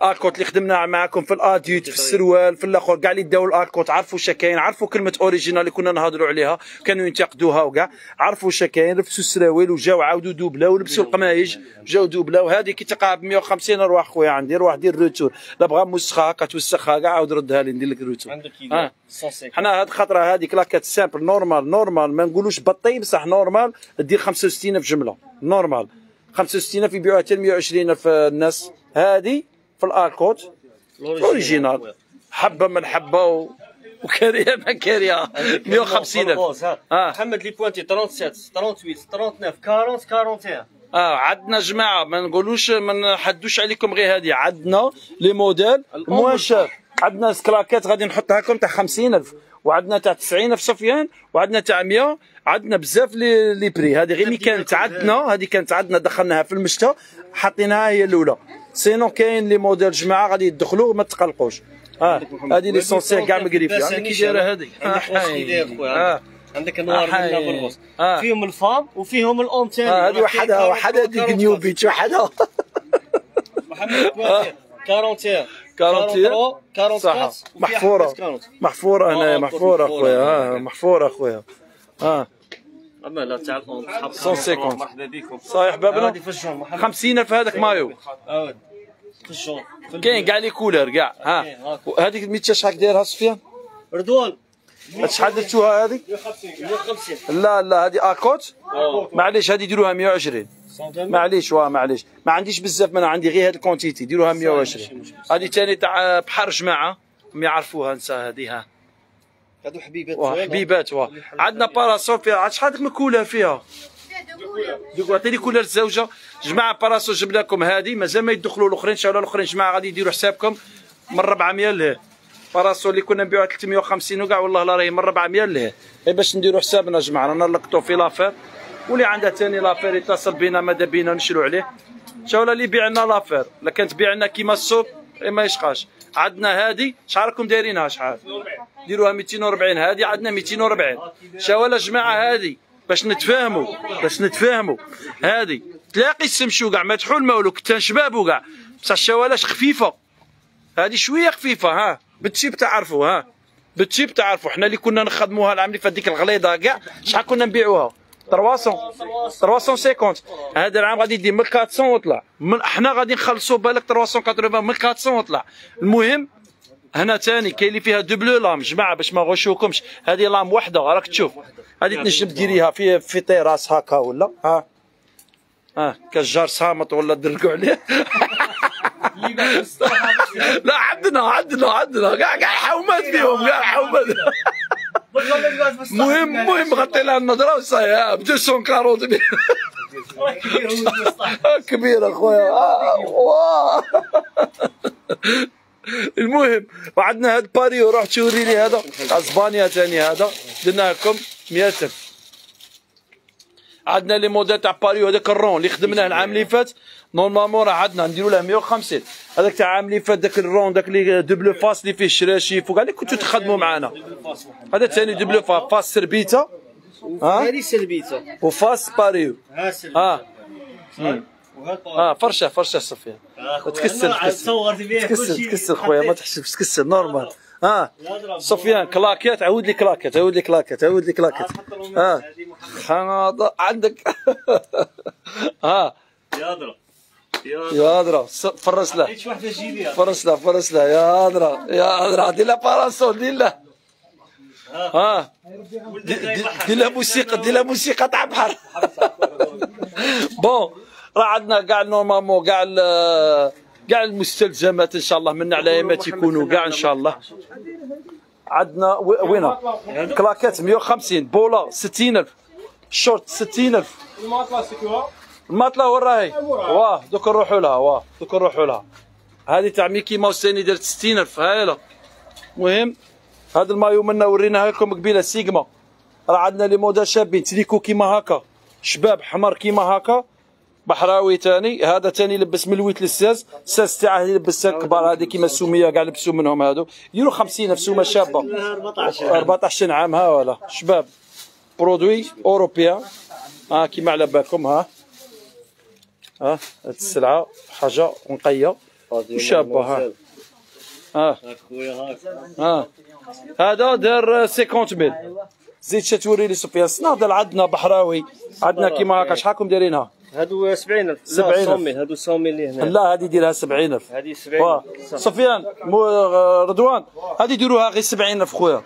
Speaker 1: اكوت اللي خدمناه معاكم في الاديوت في السروال في الآخر كاع اللي داو الاكوت عرفوا واش كاين عرفوا كلمة اوريجينال اللي كنا نهضروا عليها كانوا ينتقدوها وكاع عرفوا واش كاين لبسوا السراويل وجاو عاودوا دوبلا ولبسوا القمايج جاو دوبلا وهذه كي تلقاها ب 150 روح خويا عندي روح دير روتور لا بغا موسخها هكا توسخها كاع عاود ردها لي ندير لك روتور
Speaker 2: عندك
Speaker 1: آه.
Speaker 2: داير 150
Speaker 1: حنا هاد الخطره هذيك لاكات سامبل نورمال نورمال ما نقولوش بطي بصح نورمال دير 65 في جملة. نورمال 65 في يبيعوها حتى 120 في الناس هذه في الاركوت اوريجينال حبة من حبة. وكاريه من كاريه 150
Speaker 2: ألف.
Speaker 1: آه.
Speaker 2: محمد لي بوانتي 37 38 39 40 41
Speaker 1: آه عندنا جماعة ما نقولوش ما نحدوش عليكم غير هذه عندنا لي موديل موان شير عندنا سكلاكات غادي نحطها لكم تاع 50000 وعندنا تاع 90000 سفيان وعندنا تاع 100 عندنا بزاف لي لي بري هذه غير مي كانت عندنا هذه كانت عندنا دخلناها في المشتى حطيناها هي الأولى. سينو كاين لي موديل جماعة غادي يدخلوا ما تقلقوش آه هذه ليسونسيال كاع مقريفي عندك كي دايره هذه
Speaker 2: عندك
Speaker 1: آه.
Speaker 2: انوار بالغوص
Speaker 1: آه.
Speaker 2: فيهم الفام وفيهم الاون ثاني
Speaker 1: آه، هذه وحدها وحدها ديك نيو بيتش وحدها
Speaker 2: محمد بوانتي 41
Speaker 1: 41
Speaker 2: 43
Speaker 1: صح
Speaker 2: 44
Speaker 1: محفوره محفوره هنا
Speaker 2: آه،
Speaker 1: محفوره
Speaker 2: محفورة.
Speaker 1: اخويا آه محفوره اخويا آه
Speaker 2: أما لا تاع الأونز.
Speaker 1: 150.
Speaker 2: مرحبا بكم.
Speaker 1: صحيح
Speaker 2: هادي
Speaker 1: بابنا
Speaker 2: في الجون محمد
Speaker 1: 50000 هذاك مايو.
Speaker 2: عاود في
Speaker 1: كاين كاع لي كولور كاع ها.
Speaker 2: هاك.
Speaker 1: هذيك الميتة شحال دايرها سفيان
Speaker 2: رضوان.
Speaker 1: شحال درتوها هذه
Speaker 2: 150
Speaker 1: لا لا هذه
Speaker 2: أكوت.
Speaker 1: معليش هذه ديروها 120 معليش واه معليش. ما عنديش بزاف من عندي غير هاد الكونتيتي ديروها 120 هذه ثاني تاع بحر جماعة. ما يعرفوها نسا هذه ها.
Speaker 2: هادو حبيبات
Speaker 1: واه حبيبات واه. عندنا باراسول فيها عاد شحال من كولر فيها؟ دوك عطيني كولر الزوجه جماعة باراسول جبنا لكم هذه. مازال ما يدخلوا الأخرين. إن شاء الله الأخرين جماعة غادي يديروا حسابكم. من 400 لهيه باراسول اللي كنا نبيعوها 350 وكاع والله لا راهي من 400 لهيه غير باش نديروا حسابنا جماعة. رانا نلقطوا في لافير. واللي عندها ثاني لافير يتصل بينا. ماذا بينا؟ نشروا عليه. إن شاء الله اللي يبيع لنا لافير. لا تبيع لنا كيما السوق ما يشقاش. عندنا هذه شحال راكم دايرينها شحال؟ ديروها 240 هذه عندنا 240 شاولا جماعة هذه باش نتفاهموا. باش نتفاهموا. هذه تلاقي السمشو كاع مدحول مولو. كتان شبابو كاع بصح الشوالاش خفيفة. هذه شوية خفيفة ها. بالتشيب تعرفوا ها. بالتشيب تعرفوا حنا اللي كنا نخدموها العام اللي فات ديك الغليظة كاع شحال كنا نبيعوها؟ 300 350 هذا العام غادي يدير من 400 وطلع. من حنا غادي نخلصوا بالك 380 من 400 وطلع. المهم هنا ثاني كاين اللي فيها دوبلو لام جماعة باش ما غشوكمش هذه لام وحدة راك تشوف. هذه تنجم ديريها في في تيراس هكا ولا؟ ها؟ ها كالجار صامت ولا درقوا عليه. لا عندنا عندنا عندنا. كاع كاع حومات فيهم كاع حومات المهم المهم غطي لها النظرة وصاي ب 240 كبير أخويا. آه،. المهم وعندنا هاد باريو روح توري لي هذا. أسبانيا ثاني هذا. درنا لكم 100000 عندنا les modèles تاع باريو هذاك ال rond اللي خدمناه العام اللي فات. نورمالمون راه عندنا نديروا له 150 هذاك تاع العام اللي فات داك الرون داك اللي دوبلو فاس اللي فيه الشراشيف وكاع اللي كنتوا تخدموا معنا هذا ثاني دوبلو فاس فاس سربيتا. ها؟
Speaker 2: هذه سلبيته
Speaker 1: وفاس باريو.
Speaker 2: ها سلبيته
Speaker 1: ها.
Speaker 2: وهاد
Speaker 1: آه فرشة فرشة صفية. تكسر تكسر. تكسر تكسر خويا ما تحسبش تكسر نورمال ها سفيان كلاكيت عود لي كلاكيت عود لي كلاكيت عود لي كلاكيت. ها خناضة عندك. ها
Speaker 2: يا
Speaker 1: س- فرس له. فرس له فرس له. يا هضرة يا هضرة دير له باراسول دير له دي- دير له موسيقى دير له موسيقى تاع بحر بون راه عندنا كاع نورمالمون كاع كاع المستلزمات إن شاء الله من على ايامات يكونوا كاع إن شاء الله. عندنا و- وينها كلاكيت 150 بولا 60000 شورت 60000 الماطلة وين راهي؟ واه دوك نروحوا لها واه دوك نروحوا لها. هذه تاع ميكي ماوس ثاني درت 60000 هاي لا المهم هذا المايو منا وريناها لكم قبيلة سيجما راه عندنا لي موديل شابين تريكو كيما هكا شباب حمر كيما هكا. بحراوي تاني. هذا تاني يلبس من الويت للساز الساز تاعه يلبس الكبار هذه كيما السومية كاع لبسوا منهم هذو يديروا 50 في سومه شابة.
Speaker 2: 14
Speaker 1: 14 عام. ها ولا. شباب. برودوي اوروبيان ها كيما على بالكم ها. ها هاد السلعة. حاجة نقيه وشابة ها. ها. ها. هذا دار 50 ميل. زيد شتوري لي سفيان صنادل عندنا بحراوي. عندنا كيما هكا. شحالكم دايرينها؟
Speaker 2: هادو 70000
Speaker 1: 70,000.
Speaker 2: 70000 هادو 100 اللي هنا.
Speaker 1: لا هذه ديرها 70000
Speaker 2: هادي
Speaker 1: واه
Speaker 2: 70
Speaker 1: سفيان مو رضوان هذه ديروها غير 70000 خويا.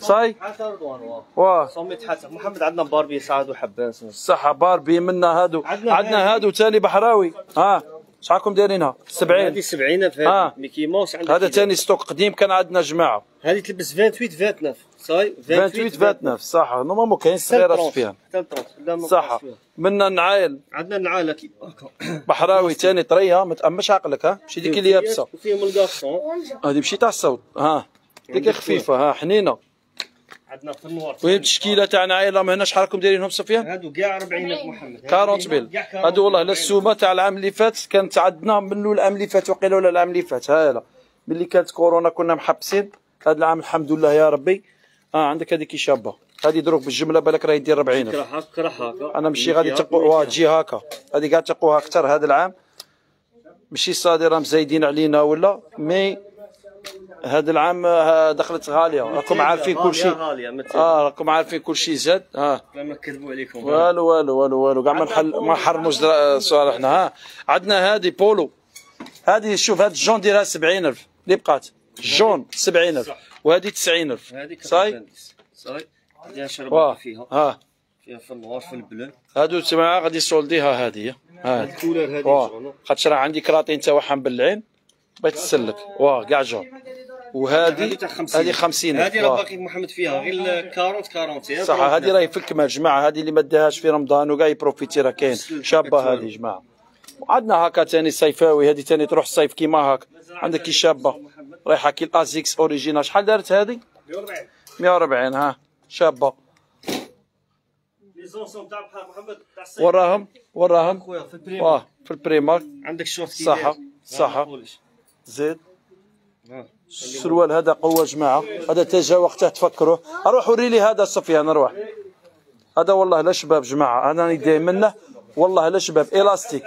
Speaker 1: صاي؟
Speaker 2: واه 100 حتى محمد عندنا باربي سعد وحبان
Speaker 1: صح باربي منا هادو.
Speaker 2: عندنا
Speaker 1: هادو تاني بحراوي. ها. شحالكم دايرينها؟ 70
Speaker 2: هادي 70000
Speaker 1: آه.
Speaker 2: هادي ميكي ماوس
Speaker 1: هذا. تاني ستوك قديم كان عندنا جماعة.
Speaker 2: هادي تلبس 28 29 صاي؟
Speaker 1: 28 29 صح. نورمالمون كاين صغيره سفيان
Speaker 2: حتى 30 لا ما
Speaker 1: صح.
Speaker 2: فيها.
Speaker 1: منا النعايل
Speaker 2: عندنا النعالة كي
Speaker 1: بحراوي تاني طريه ما تأمش عقلك ها؟ ماشي ديك اللي يابسه
Speaker 2: وفيهم الكارسون
Speaker 1: هذه ماشي تاع الصوت ها؟ ديك خفيفة ها؟ حنينة.
Speaker 2: عندنا في النوار
Speaker 1: وين التشكيلة تاع نعايل راهم هنا شحال راكم دايرينهم سفيان
Speaker 2: هادو كاع 40000 محمد.
Speaker 1: 40 بيل. هادو والله لا السومة تاع العام اللي فات كانت عندنا من العام اللي فات وقيله ولا العام اللي فات. ها لا. ملي كانت كورونا كنا محبسين. هذا العام الحمد لله يا ربي. ها عندك هذيك شابة. هذه دروك بالجملة بالك راهي دير 40
Speaker 2: كره هكا كره هكا
Speaker 1: أنا ماشي غادي واه تجي هكا هذه قاعد تقوها أكثر هذا العام. ماشي صادرة مزايدين علينا ولا؟ مي هذا العام آه، دخلت غالية. راكم عارفين كل شيء آه راكم عارفين كل شيء زاد. آه.
Speaker 2: لما كذبوا عليكم.
Speaker 1: والو والو والو والو. كاع ما نحل ما نحرموش صالحنا ها. عندنا هذه بولو. هذه شوف هذا الجون ديرها 70000 اللي بقات؟ الجون 70000 وهذه 90000
Speaker 2: هذه
Speaker 1: صاي؟
Speaker 2: صاي؟ هذه شربت
Speaker 1: واه
Speaker 2: فيها.
Speaker 1: ها.
Speaker 2: فيها في ال noir في ال bleu.
Speaker 1: هادو تما غادي سولديها هذه ها.
Speaker 2: ال
Speaker 1: couleur
Speaker 2: هذه.
Speaker 1: خاطش راه عندي كراطين تاعها بالعين. بغيت تسلك. واه كاع jaune. وهذه
Speaker 2: هذه تاع 50
Speaker 1: هذه 50
Speaker 2: هذه راه باقي محمد فيها غير 40 40
Speaker 1: صح هذه راهي في الكمال جماعة هذه اللي ما داهاش في رمضان وكاع ي profiter راه كاين. شابة هذه جماعة. وعندنا هكا تاني صيفاوي هذه تاني تروح الصيف كيما هاك عندك كي شابة. رايحة كي ال Asics original شحال دارت هذه؟ 140 ها.
Speaker 2: شابة.
Speaker 1: وراهم؟ وراهم؟
Speaker 2: في البريم
Speaker 1: واه في البريمارك
Speaker 2: عندك شورت
Speaker 1: صحة.
Speaker 2: نقولش.
Speaker 1: زيد. السروال هذا قوة جماعة. هذا تجا وقته تفكروه أروح وري لي هذا سفيان أروح هذا والله لا شباب جماعة. أنا ندي منه. والله لا شباب. élastique.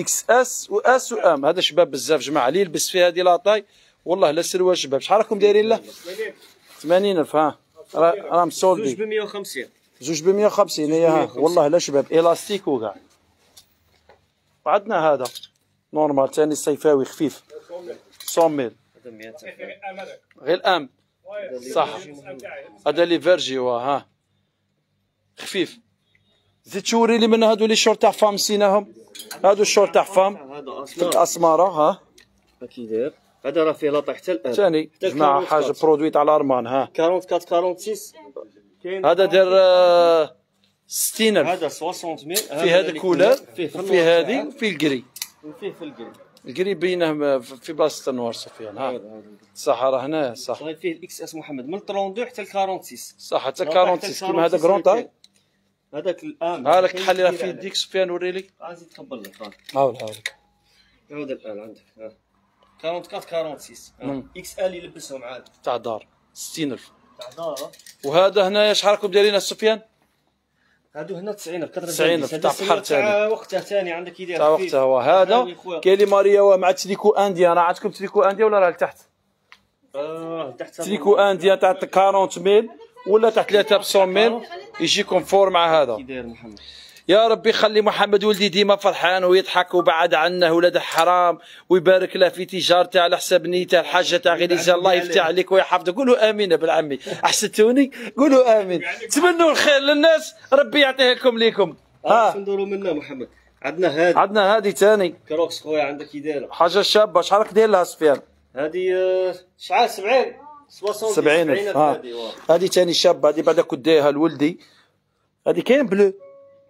Speaker 1: XS و S و M هذا شباب بزاف جماعة. اللي يلبس في هذه la taille. والله لا سروال شباب. شحال راكم دايرين له؟ 80 ألف. ها. راه راه
Speaker 2: زوج
Speaker 1: مسولدي
Speaker 2: ب 150
Speaker 1: زوج ب 150 هي ها. والله لا شباب. élastique وكاع وعندنا هذا. normal. ثاني صيفاوي خفيف. 100 ميل
Speaker 2: هذا 100
Speaker 1: غير ام صح. هذا اللي فيرجي ها. خفيف. زيد توري لي من هادو لي شورت تاع فام نسيناهم هادو الشورت تاع فام.
Speaker 2: هذا
Speaker 1: الاسماره ها.
Speaker 2: كي داير هذا راه فيه لاطا حتى الآن.
Speaker 1: ثاني.
Speaker 2: الكارون
Speaker 1: حاجة
Speaker 2: كات.
Speaker 1: برودوي تاع الأرمان ها.
Speaker 2: 44 46 كاين
Speaker 1: هذا دار آه، 60000
Speaker 2: هذا 60 ميل.
Speaker 1: في هذا الكولر.
Speaker 2: فيه في
Speaker 1: هذه وفي الكري
Speaker 2: وفيه في
Speaker 1: الكري بينه في بلاصة النوار سفيان ها. صح راه هنا صح.
Speaker 2: فيه الاكس إس محمد من 32 حتى ل 46
Speaker 1: صح حتى
Speaker 2: لا،
Speaker 1: 46 كيما هذا
Speaker 2: 46
Speaker 1: كرون تاي
Speaker 2: هذاك الآن.
Speaker 1: ها لك حلي راه في يديك سفيان وري لي
Speaker 2: عايز يتقبل لك ها
Speaker 1: هاول هاول
Speaker 2: هذا الآن عندك ها 44 46 ها.
Speaker 1: مم.
Speaker 2: إكس آل يلبسهم عاد.
Speaker 1: تاع دار 60000
Speaker 2: تاع دار
Speaker 1: وهذا هنايا شحال راكم دايرين سفيان؟
Speaker 2: هادو هنا 90
Speaker 1: 90 تاع بحر
Speaker 2: تاع وقتها ثاني عندك يدير
Speaker 1: تاع وقتها هو. هذا. كاين لي ماريا مع تريكو انديان راه عندكم تريكو انديان ولا راه لتحت؟
Speaker 2: آه تحت
Speaker 1: تريكو indien تاع 40 mille ولا تاع 300 mille. يجيكم fort مع هذا.
Speaker 2: كي داير محمد.
Speaker 1: يا ربي خلي محمد ولدي ديما فرحان ويضحك وبعد عنه ولاد حرام ويبارك له في تجارته على حساب نيته الحاجة تاع غريزه الله يفتح عليك. ويحفظه. قولوا آمين يا بالعمي احسنتوني قولوا آمين. تمنوا الخير للناس. ربي يعطيه لكم ليكم.
Speaker 2: ها
Speaker 1: ها
Speaker 2: ندوروا منا محمد. عندنا هذه.
Speaker 1: عندنا هذه ثاني.
Speaker 2: كروكس خويا عندك كي دايرة.
Speaker 1: حاجة شابة. شحال راك داير لها سفيان؟
Speaker 2: هذه آه، شحال؟ 70 60
Speaker 1: 70
Speaker 2: 70
Speaker 1: ها
Speaker 2: هذه
Speaker 1: ثاني شابة. هذه بعدا كنت دايرها لولدي. هذه كاين بلو.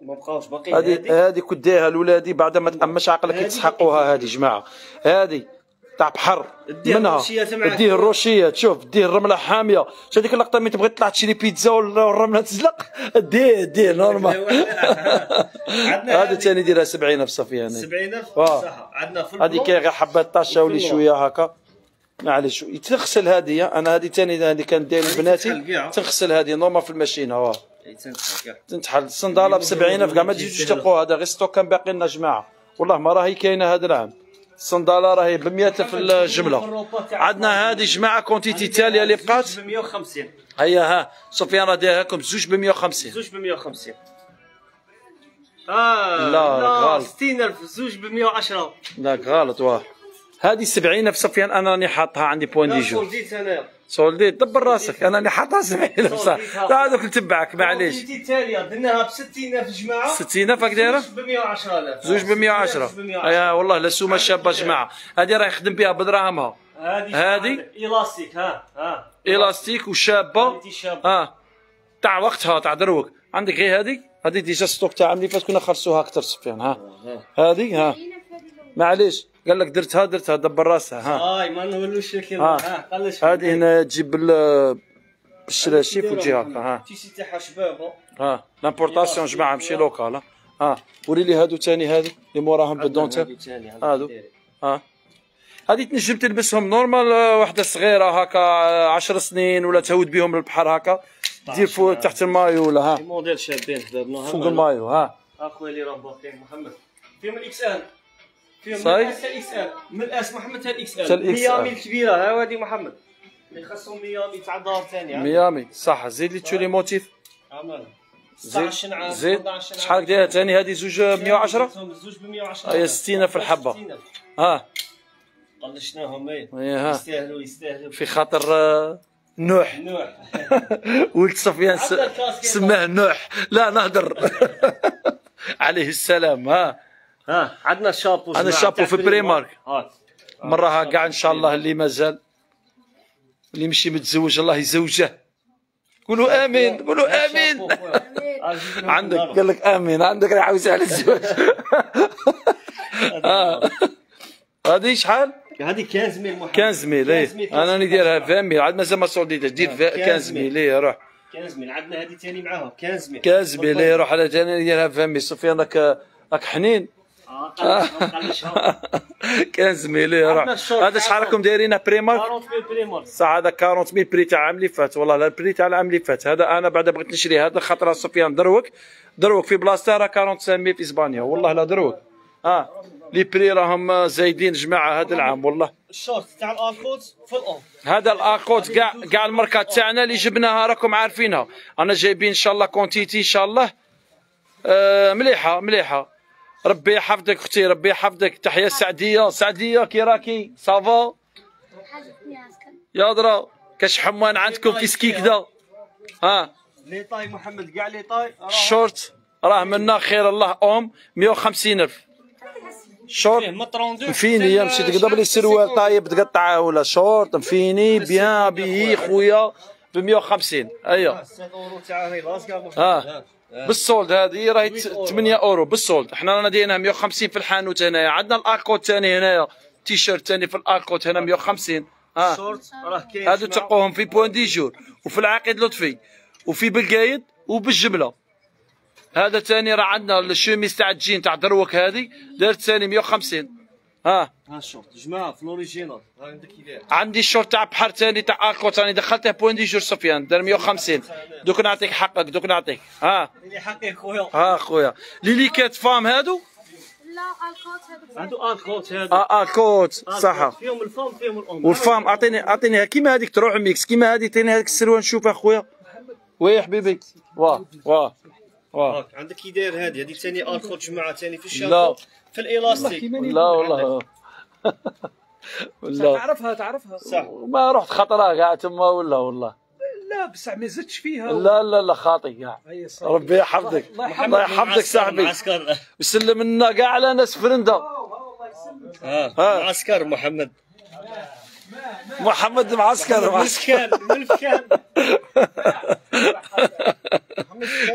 Speaker 2: ما بقاوش باقيين. هذه
Speaker 1: هذه كنت دايرها لولادي بعد ما تأمش عقلك يتسحقوها هذه جماعة. هذه تاع بحر. منها.
Speaker 2: الروشيات معاك.
Speaker 1: دير الروشيات شوف دير الرملة حامية. شو هذيك اللقطة ملي تبغي تطلع تشري بيتزا والرملة تزلق؟ دير دير نورمال. هذا ثاني ديرها 70 في صفيه هنا
Speaker 2: 70000
Speaker 1: واه.
Speaker 2: صح. عندنا في
Speaker 1: هذه كاين غير حبات طاشه ولي. شوية هكا. معليش. يتغسل هذه أنا هذه ثاني هذه كانت داير لبناتي. تغسل هذه normal في ال machine
Speaker 2: واه
Speaker 1: تنتحل الصنداله ب 70 كاع ما تجيوش تلقوا هذا غير stock كان باقي لنا جماعة. والله ما راهي كاينة هذا العام. الصنداله راهي ب 100 في الجملة. عندنا هذه جماعة quantité تالية اللي بقات.
Speaker 2: ب 150
Speaker 1: هيا ها. سفيان راه دايرها لكم زوج ب 150
Speaker 2: زوج ب 150 آه
Speaker 1: لا،
Speaker 2: لا
Speaker 1: غلط.
Speaker 2: 60000 زوج ب 110
Speaker 1: لا غلط واه هذه 70 في صفيان أنا راني حاطها عندي بوان دي جو
Speaker 2: زيد انايا
Speaker 1: سولدي دبر راسك أنا راني حاطها 70 صح. لا هذوك نتبعك معليش.
Speaker 2: زيد التاليه درناها ب 60000 جماعة.
Speaker 1: 60 راك دايره
Speaker 2: زوج ب 110000
Speaker 1: زوج ب 110 ايا والله لا سومة شابة جماعة. هذه راه يخدم بها بدراهمها
Speaker 2: هذه
Speaker 1: هذه؟
Speaker 2: إلاستيك ها ها. إلاستيك وشابة.
Speaker 1: آه تاع وقتها تاع دروك. عندك غير هذه؟ هذه déjà stock تاع اللي فات كنا خلصوها أكثر سفيان ها. هذه ها. معليش. قال لك درتها درتها دبر راسها ها.
Speaker 2: هاي ما نولوش لك
Speaker 1: ها.
Speaker 2: ها قلش
Speaker 1: هذه هنا تجيب ال- بالشلاشيف وتجي هكا ها.
Speaker 2: tissu تاعها شبابه
Speaker 1: ها l'importation جماعة ماشي local ها. ها وري لي هادو ثاني هذه اللي موراهم بالدونتيل هادو. ها. هذه تنجم تلبسهم normal آه، واحدة صغيرة هكا آه، عشر سنين ولا تهود بهم للبحر هكا. دير فوق تحت المايو ولا ها.
Speaker 2: موديل شابين حضرناها
Speaker 1: فوق المايو ها.
Speaker 2: اخويا اللي راه باقيين محمد. فيهم الاكس ال فيهم من
Speaker 1: صاي؟
Speaker 2: الاس الاكس إل. من الاس محمد حتى الاكس
Speaker 1: حتى
Speaker 2: إل.
Speaker 1: ال
Speaker 2: هي
Speaker 1: XL.
Speaker 2: ميل كبيره ها هذه محمد. اللي خاصهم ميامي تاع دار ثاني
Speaker 1: ميامي. صح. زيد لي تشو لي موتيف.
Speaker 2: عمل
Speaker 1: زيد.
Speaker 2: 16 عام
Speaker 1: زيد.
Speaker 2: 18 عام.
Speaker 1: شحال دايره ثاني هذه زوج 110
Speaker 2: زوج ب 110
Speaker 1: هي 60 في الحبة. ها.
Speaker 2: قلشناهم
Speaker 1: إيه
Speaker 2: يستاهلوا يستاهلوا.
Speaker 1: في خاطر آه، نوح.
Speaker 2: نوح.
Speaker 1: ولد سفيان س- سماه نوح. لا نهدر عليه السلام ها.
Speaker 2: ها عندنا الشابو
Speaker 1: عندنا الشابو في بريمارك.
Speaker 2: هات
Speaker 1: مرة كاع إن شاء الله اللي مازال اللي مشي متزوج الله يزوجه. قولوا آمين قولوا آمين. عندك قال لك آمين عندك راه عاوز على الزواج. آه. هذه شحال؟
Speaker 2: هذه 15 mille محمد.
Speaker 1: 15 mille إيه.
Speaker 2: 15
Speaker 1: أنا نديرها 20 mille؟ عاد مازال ما صولديتهاش دير 15 mille إيه روح.
Speaker 2: 15 mille عندنا هذه ثاني معاها 15 mille.
Speaker 1: 15 mille إيه روح على جانا نديرها 20 mille؟ سفيان راك راك حنين.
Speaker 2: آه. قلشها قلشها
Speaker 1: 15 mille إيه روح
Speaker 2: عندنا الشورت
Speaker 1: هذا شحال راكم دايرينه Primark
Speaker 2: 40 mille Primark
Speaker 1: صح هذا 40 mille prix تاع العام اللي فات. والله لا ال prix تاع العام اللي فات. هذا أنا بعد بغيت نشري هذا خاطر سفيان دروك. دروك في بلاصته راه 45 ميل في إسبانيا. والله لا دروك. آه. لي بري راهم زايدين جماعة هذا العام والله.
Speaker 2: الشورت تاع الالكوت فول اون
Speaker 1: هذا الاكوت كاع كاع الماركات تاعنا اللي جبناها راكم عارفينها. أنا جايبين إن شاء الله كونتيتي إن شاء الله. آه مليحة مليحة. ربي يحفظك أختي ربي يحفظك. تحية سعدية. سعدية كي راكي صافا يا درا كاش حمان عندكم في سكي كذا ها؟
Speaker 2: لي طاي محمد كاع لي طاي.
Speaker 1: الشورت راه منا خير الله أم. 150
Speaker 2: ألف.
Speaker 1: شورت. مفيني مشي تقدر لي سروال طايب تقطعه ولا شورت؟ مفيني بيان به خويا ب 150 أيوه.
Speaker 2: 7
Speaker 1: آه. بالسولد هذه راهي 8 أورو. بالسولد. إحنا رانا دايرينها 150 في الحانوت هنايا عندنا الأكوت ثاني هنايا تيشيرت ثاني في الأكوت هنا 150
Speaker 2: آه
Speaker 1: هادو تلقوهم في Point du Jour وفي العقيد لطفي وفي بالقايد وبالجملة. هذا ثاني راه عندنا الشوميز تاع الجين تاع دروك هذه دارت ثاني 150 ها.
Speaker 2: ها الشورت جماعة في ال original عندك
Speaker 1: عندي الشورت تاع بحر ثاني تاع اكوت ثاني دخلته Point du Jour سفيان دار 150 دوك نعطيك حقك دوك نعطيك. ها.
Speaker 2: اللي حقي خويا.
Speaker 1: ها خويا. les Lacoste femme هادو؟
Speaker 3: لا الكوت هذا
Speaker 2: هادو. الكوت هادو.
Speaker 1: آه اكوت صح
Speaker 2: فيهم الفام فيهم الأم.
Speaker 1: والفام أعطيني أعطيني كيما هذيك تروح ميكس كيما هذه عطيني هذيك السروال نشوفها خويا. وي حبيبي. واه واه واه
Speaker 2: عندك كي داير هذه هذه ثاني الكوت جماعة ثاني في
Speaker 1: لا.
Speaker 2: في الالاستيك
Speaker 1: لا والله. لا.
Speaker 4: تعرفها تعرفها.
Speaker 2: صح.
Speaker 1: ما رحت خطرها كاع تما ولا والله.
Speaker 4: لا بس ما زدتش فيها
Speaker 1: لا لا لا خاطي كاع
Speaker 4: هي صح.
Speaker 1: ربي يحفظك.
Speaker 4: الله
Speaker 1: يحفظك. صاحبي.
Speaker 2: معسكر.
Speaker 1: وسلم لنا كاع على ناس فرندا
Speaker 2: ها
Speaker 1: ها.
Speaker 2: معسكر محمد.
Speaker 1: محمد معسكر معسكر.
Speaker 2: ملفكان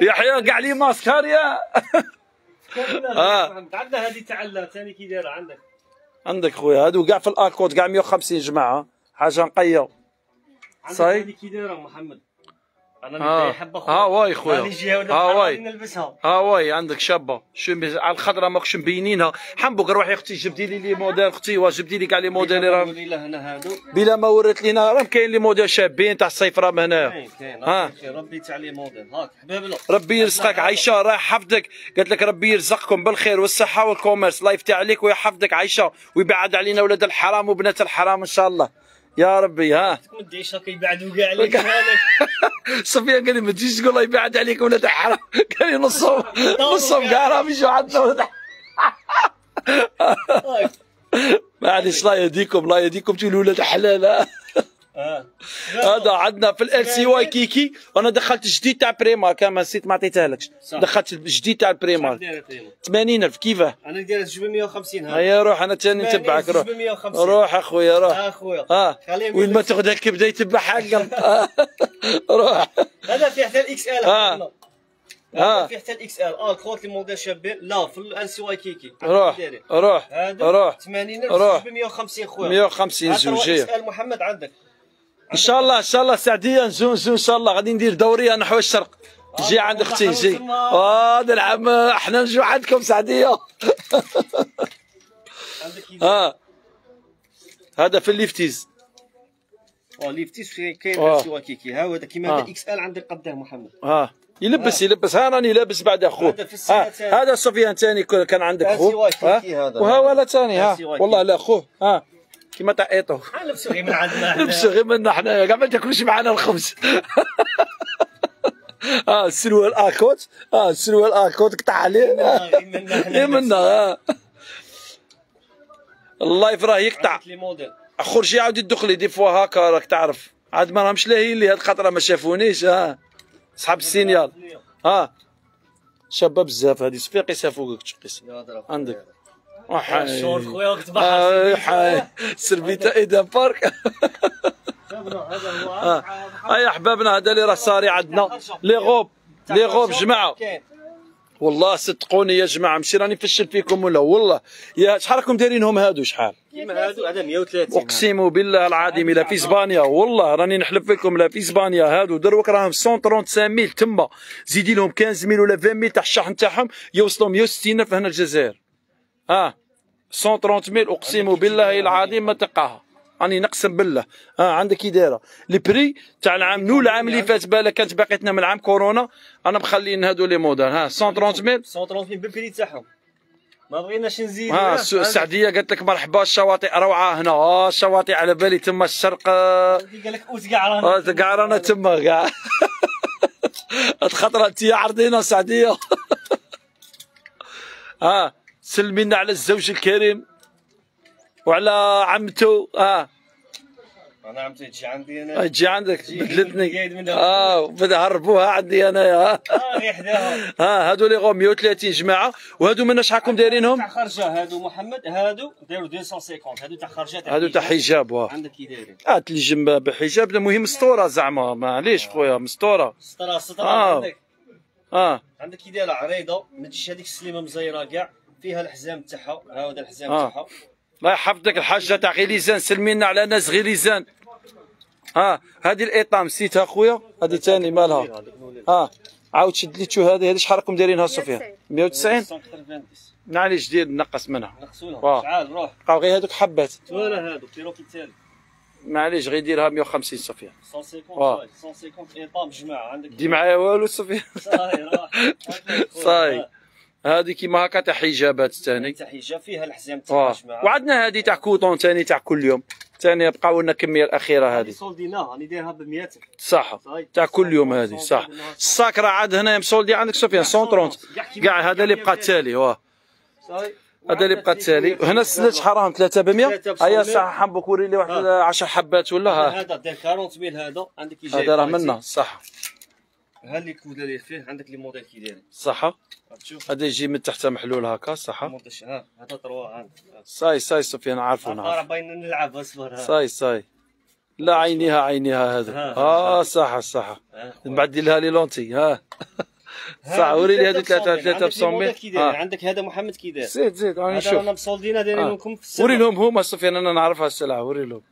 Speaker 1: يحيى كاع لي ماسكار يا. آه.
Speaker 2: عندنا هذه تاع ثاني كي دايرة عندك
Speaker 1: عندك خويا هادو كاع في الاكوت كاع 150 جماعة حاجة
Speaker 2: نقية
Speaker 1: صاي.
Speaker 2: هذه كي دايرة محمد
Speaker 1: أنا
Speaker 2: اللي حبه
Speaker 1: ها واي خويا
Speaker 2: بحال
Speaker 1: واي.
Speaker 2: نلبسها
Speaker 1: ها واي. عندك شابة. شو على الخضرة ماكش مبينينها. حنبوك روحي أختي جبدي لي لي موديل. أختي وا جبدي لي كاع لي موديل؟
Speaker 2: هنا هادو.
Speaker 1: بلا ما وريت لينا راهم كاين les modèles شابين تاع الصيف راهم هنايا
Speaker 2: كاين كاين.
Speaker 1: ها.
Speaker 2: ربي تاع les modèles. هاك حبابنا
Speaker 1: ربي يرزقك. عايشة راه حفظك قالت لك ربي يرزقكم بالخير والصحة وال commerce الله يفتح عليك ويحفظك عايشة. ويبعد علينا ولاد الحرام وبنات الحرام إن شاء الله. يا ربي ها؟
Speaker 2: ما تدعيش هكا يبعدوا كاع عليك
Speaker 1: سفيان قال لي ما تجيش تقول الله يبعد عليك ولاد الحرام قال لي نصهم نصهم كاع راهم يجوا عندنا ولاد
Speaker 2: هاك.
Speaker 1: معليش الله يهديكم الله يهديكم تقولوا ولاد حلال هذا عندنا في ال سي واي كيكي. وأنا دخلت جديد تاع بريمارك ما نسيت ما عطيتها لكش.
Speaker 2: صح.
Speaker 1: دخلت الجديد تاع
Speaker 2: تقريبا
Speaker 1: 80000 كيفاه؟
Speaker 2: أنا دايرة 750 ها.
Speaker 1: هيا روح أنا تاني نتبعك روح.
Speaker 2: 750
Speaker 1: روح أخويا روح. أخويا.
Speaker 2: آه.
Speaker 1: وين ما. تاخذ الكبده يتبع حقا. روح.
Speaker 2: هذا فيه حتى الاكس ال
Speaker 1: ها.
Speaker 2: هذا
Speaker 1: ها
Speaker 2: فيه حتى الاكس ال آه الكروت الموديل شابين. لا في الان سي واي كيكي.
Speaker 1: روح. روح. روح.
Speaker 2: 80
Speaker 1: روح.
Speaker 2: 750 خويا.
Speaker 1: 150
Speaker 2: إكس
Speaker 1: زوجية.
Speaker 2: ال محمد عندك.
Speaker 1: إن شاء الله إن شاء الله سعدية نزو نزو إن شاء الله. غادي ندير دوريه نحو الشرق جي عند أختي جي هذا العام إحنا نجو عندكم
Speaker 2: سعدية.
Speaker 1: ها هذا في الليفتيز.
Speaker 2: آه ليفتيس في كاين
Speaker 1: آه.
Speaker 2: واي كيكي. ها هذا كيما
Speaker 1: آه.
Speaker 2: هذا إكس آل عندك قداه محمد.
Speaker 1: ها يلبس يلبس. ها راني لابس بعد أخوه.
Speaker 2: هذا
Speaker 1: سفيان ثاني كان عندك
Speaker 2: هذا.
Speaker 1: وها ولا ثاني ها. والله لا أخوه. ها كيما تاع ايطو
Speaker 2: نلبسوا غير من عندنا.
Speaker 1: نمشي غير منا حنايا كاع ما تاكلش معنا الخبز. آه السروال اكوت آه السروال اكوت قطع عليه.
Speaker 2: غير منا حنا
Speaker 1: غير منا آه. اللايف راه يقطع. خرجي عاود يدخلي دي فوا هكا راك تعرف. عاد ما راهمش لاهين لي هاد الخطره ما شافونيش ها صحاب السينيال. ها شابة بزاف هادي صفيقي سافوك تشقيس. عندك.
Speaker 2: الشور خويا وقت
Speaker 1: آه،
Speaker 2: بحر
Speaker 1: حي. سربيتا ايدان بارك
Speaker 2: هذا هو
Speaker 1: آه. يا أحبابنا هذا اللي راه صاري عندنا لي غوب لي غوب
Speaker 2: جماعة.
Speaker 1: والله صدقوني يا جماعة ماشي راني نفشل فيكم ولا؟ والله. يا شحال راكم دايرينهم هادو؟ شحال؟
Speaker 2: كيما هادو هذا 130
Speaker 1: أقسم بالله العظيم لا في إسبانيا. والله راني نحلف لكم لا في إسبانيا. هادو دروك راهم 135 ميل تما. زيدي لهم 15 ميل ولا 20 ميل تاع الشحن تاعهم يوصلوا 160 الف هنا الجزائر. آه 130 ميل أقسم بالله العظيم ما تلقاها راني نقسم بالله. آه عندك كي دايره les prix تاع العام non العام اللي فات بالك كانت باقيتنا من عام كورونا أنا مخلين هادو les modèles. ها 130 ميل.
Speaker 2: 130 بال prix تاعهم. ما بغيناش نزيد
Speaker 1: ها الس- السعديه قالت لك مرحبا الشواطئ روعة هنا. آه الشواطئ على بالي تما الشرق. آه،
Speaker 2: قال لك اوت كاع
Speaker 1: آه
Speaker 2: رانا
Speaker 1: كاع رانا تما كاع هاد خطره انت عرضينا سعدية. آه. سلمينا على الزوج الكريم وعلى عمته آه.
Speaker 2: أنا عم تجي عندي أنا.
Speaker 1: تجي عندك بدلتني. آه بدا هربوها عندي انايا
Speaker 2: آه. آه حداها.
Speaker 1: آه هادو لي غو 130 جماعة. وهادو منا شحالكم دايرينهم
Speaker 2: تاع خرجة هادو محمد هادو داروا 250 هادو تاع خرجة
Speaker 1: هادو تاع حجاب. واه.
Speaker 2: عندك كي دايرين
Speaker 1: آه تلي جنب بحجاب المهم ستوره زعما معليش خويا مستوره
Speaker 2: سطرا سطرا
Speaker 1: آه.
Speaker 2: عندك.
Speaker 1: آه.
Speaker 2: عندك كي دايره عريضة ما تجيش هذيك السليمة مزيرة كاع. فيها الحزام تاعها ها هذا الحزام
Speaker 1: آه.
Speaker 2: تاعها.
Speaker 1: الله يحفظك الحاجة تاع غليزان سلمينا على ناس غليزان ها هذه الايطام نسيتها خويا هذه ثاني مالها. ها عاود شد لي تشو هذه هذه شحال راكم دايرينها سفيان 190
Speaker 2: 190
Speaker 1: معليش دير نقص منها.
Speaker 2: نقصوها.
Speaker 1: واه.
Speaker 2: تعال روح.
Speaker 1: بقاو غير هذوك حبات.
Speaker 2: ولا هادو؟ كيروكي التالي
Speaker 1: معليش غير ديرها 150 سفيان
Speaker 2: 150
Speaker 1: واه.
Speaker 2: واي، 150 ايطام جماعة عندك
Speaker 1: دي معايا والو سفيان
Speaker 2: صاي راح.
Speaker 1: صاي. هذه كيما هكا تاع حجابات ثاني
Speaker 2: تاع حجاب فيها الحزام. جماعة
Speaker 1: وعندنا هذه تاع كوطون ثاني تاع كل يوم. ثاني بقاو لنا الكميه الأخيرة
Speaker 2: هذه سولديناها راني دايرها ب 100
Speaker 1: صح.
Speaker 2: صاي.
Speaker 1: تاع كل يوم هذه صح. ال sac راه عاد هنا مسولدي عندك سفيان 130 كاع هذا اللي بقى التالي واه. هذا اللي بقى التالي. وهنا السنات شحال راهم 3 ب 100
Speaker 2: 300.
Speaker 1: هيا صح حنبك وري لي واحد 10 حبات ولا ها؟
Speaker 2: هذا داير 40 ميل هذا عندك كي جاي
Speaker 1: هذا راه. منا صح.
Speaker 2: ها اللي كودا اللي فيه؟ عندك les modèles كي دايرين
Speaker 1: صح
Speaker 2: تشوف.
Speaker 1: هذا يجي من تحت محلول هكا صح
Speaker 2: مونتاج ها هذا trois عندك.
Speaker 1: صاي صاي سفيان عارفو
Speaker 2: راه
Speaker 1: نعرف
Speaker 2: باين نلعب اصبر
Speaker 1: صاي صاي لا عينيها عينيها هذا.
Speaker 2: ها.
Speaker 1: آه صح صح
Speaker 2: ها.
Speaker 1: من بعد دير لها لي لونتي ها. صح وري لي هذو 3 3 ب 100
Speaker 2: كي داير.
Speaker 1: ها
Speaker 2: عندك هذا محمد كي داير.
Speaker 1: زيد زيد راني
Speaker 2: رانا
Speaker 1: نشوف.
Speaker 2: مصولدينا دايرين
Speaker 1: آه.
Speaker 2: لكم في.
Speaker 1: وري لهم هما سفيان أنا نعرفها السلعة وري لهم.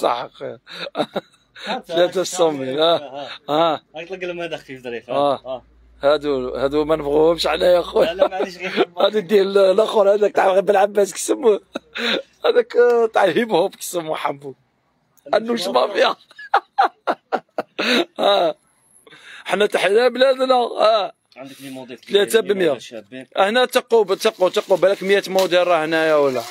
Speaker 1: صح ثلاثة
Speaker 2: تعمل-
Speaker 1: ها.
Speaker 2: ها.
Speaker 1: آه.
Speaker 2: راك تلقى لهم هذا خفيف ظريف.
Speaker 1: آه.
Speaker 2: ها.
Speaker 1: هادو هادو ما نبغوهمش عليا يا
Speaker 2: لا
Speaker 1: خويا
Speaker 2: لا معليش غير.
Speaker 1: هذا ديال الأخر هذاك تاع بن عباس كيسموه هذاك آه، تاع ال hip hop كيسموه حمو النوش مافيا آه. حنا تحيا بلادنا آه.
Speaker 2: عندك les modèles كي
Speaker 1: ثلاثة
Speaker 2: دايرين، لي
Speaker 1: بمية.
Speaker 2: موديل شابين.
Speaker 1: هنا تقوا تقوا تقوا بالك 100 موديل راه هنايا ولا؟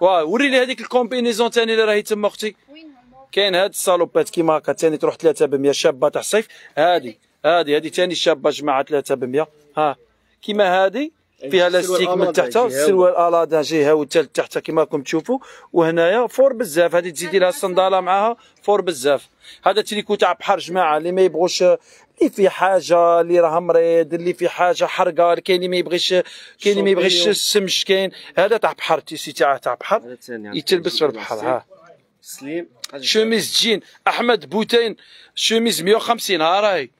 Speaker 1: واه وري لي هذيك ال combinaison ثاني اللي راهي تما أختي.
Speaker 3: وين؟
Speaker 1: كاين هاد الصالوبات كيما هكا ثاني تروح 3 ب 100 شابة تاع الصيف هادي هادي هادي ثاني شابة جماعة 3 ب 100 ها كيما هادي فيها لاستيك من تحت السروال الادان جهة والثالث تحت كيما راكم تشوفوا. وهنايا فور بزاف. هذه تزيدي لها الصندالة معاها فور بزاف. هذا تريكو تاع بحر جماعة اللي ما يبغوش اللي في حاجة اللي راه مريض اللي في حاجة حرقة كاين اللي ما يبغيش كاين اللي ما يبغيش. السمش كاين. هذا تاع بحر تيسي تاعه تاع بحر يتلبس في البحر. ها.
Speaker 2: سليم.
Speaker 1: شوميز جين أحمد بوتين شوميز 150 ها راهي؟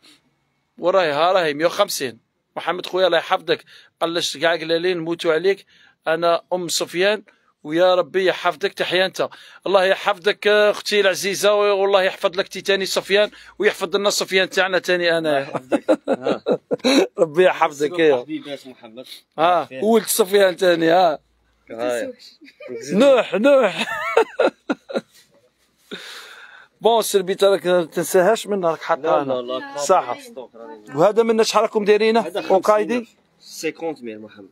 Speaker 1: وراهي ها راهي 150 محمد خويا الله يحفظك. قلشت كاع قلالين نموتوا عليك. أنا أم سفيان ويا ربي يحفظك تحيا أنت. الله يحفظك آه، أختي العزيزة والله يحفظ لك تي تاني سفيان ويحفظ لنا سفيان تاعنا تاني أنا.
Speaker 2: ها.
Speaker 1: ربي يحفظك يا.
Speaker 2: محمد.
Speaker 1: ها ولد سفيان تاني ها.
Speaker 2: هاي.
Speaker 1: نوح نوح. bon serviette راك تنساهاش منها راك حاطها هنا. صح. وهذا منا شحال راكم دايرينه Okaïdi؟
Speaker 2: 50 ميل محمد.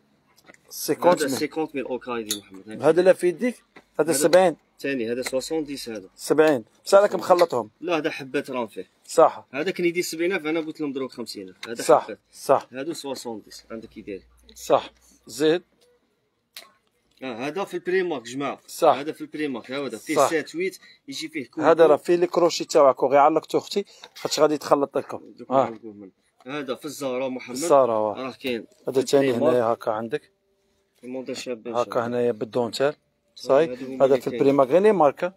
Speaker 1: 50
Speaker 2: هذا
Speaker 1: ميل.
Speaker 2: 50 Okaïdi محمد.
Speaker 1: هذا لا في يديك؟ هذا 70
Speaker 2: ثاني هذا 70 هذا.
Speaker 1: 70 بس راك مخلطهم.
Speaker 2: لا هذا حبات راهم فيه
Speaker 1: صح.
Speaker 2: هذا كان يدير 70000 أنا قلت لهم دروك 50000 هذا
Speaker 1: صح
Speaker 2: حبات.
Speaker 1: صح.
Speaker 2: هادو 70 عندك يدير
Speaker 1: صح. زيد؟
Speaker 2: آه هذا في ال Primark جماعة.
Speaker 1: صح.
Speaker 2: هذا في ال Primark. هذا فيه
Speaker 1: صح.
Speaker 2: 7 8 يجي فيه كل
Speaker 1: هذا راه فيه لي كروشي تاعك غير علقت أختي خاطش غادي تخلط لكم.
Speaker 2: من. هذا في الزهرة محمد.
Speaker 1: الزهرة واه.
Speaker 2: راه كاين
Speaker 1: هذا ثاني هنايا هكا عندك. هكا هنايا بالدونتال صاي.
Speaker 2: هادو هما
Speaker 1: هذا في
Speaker 2: كاين.
Speaker 1: البريما غير لي ماركة.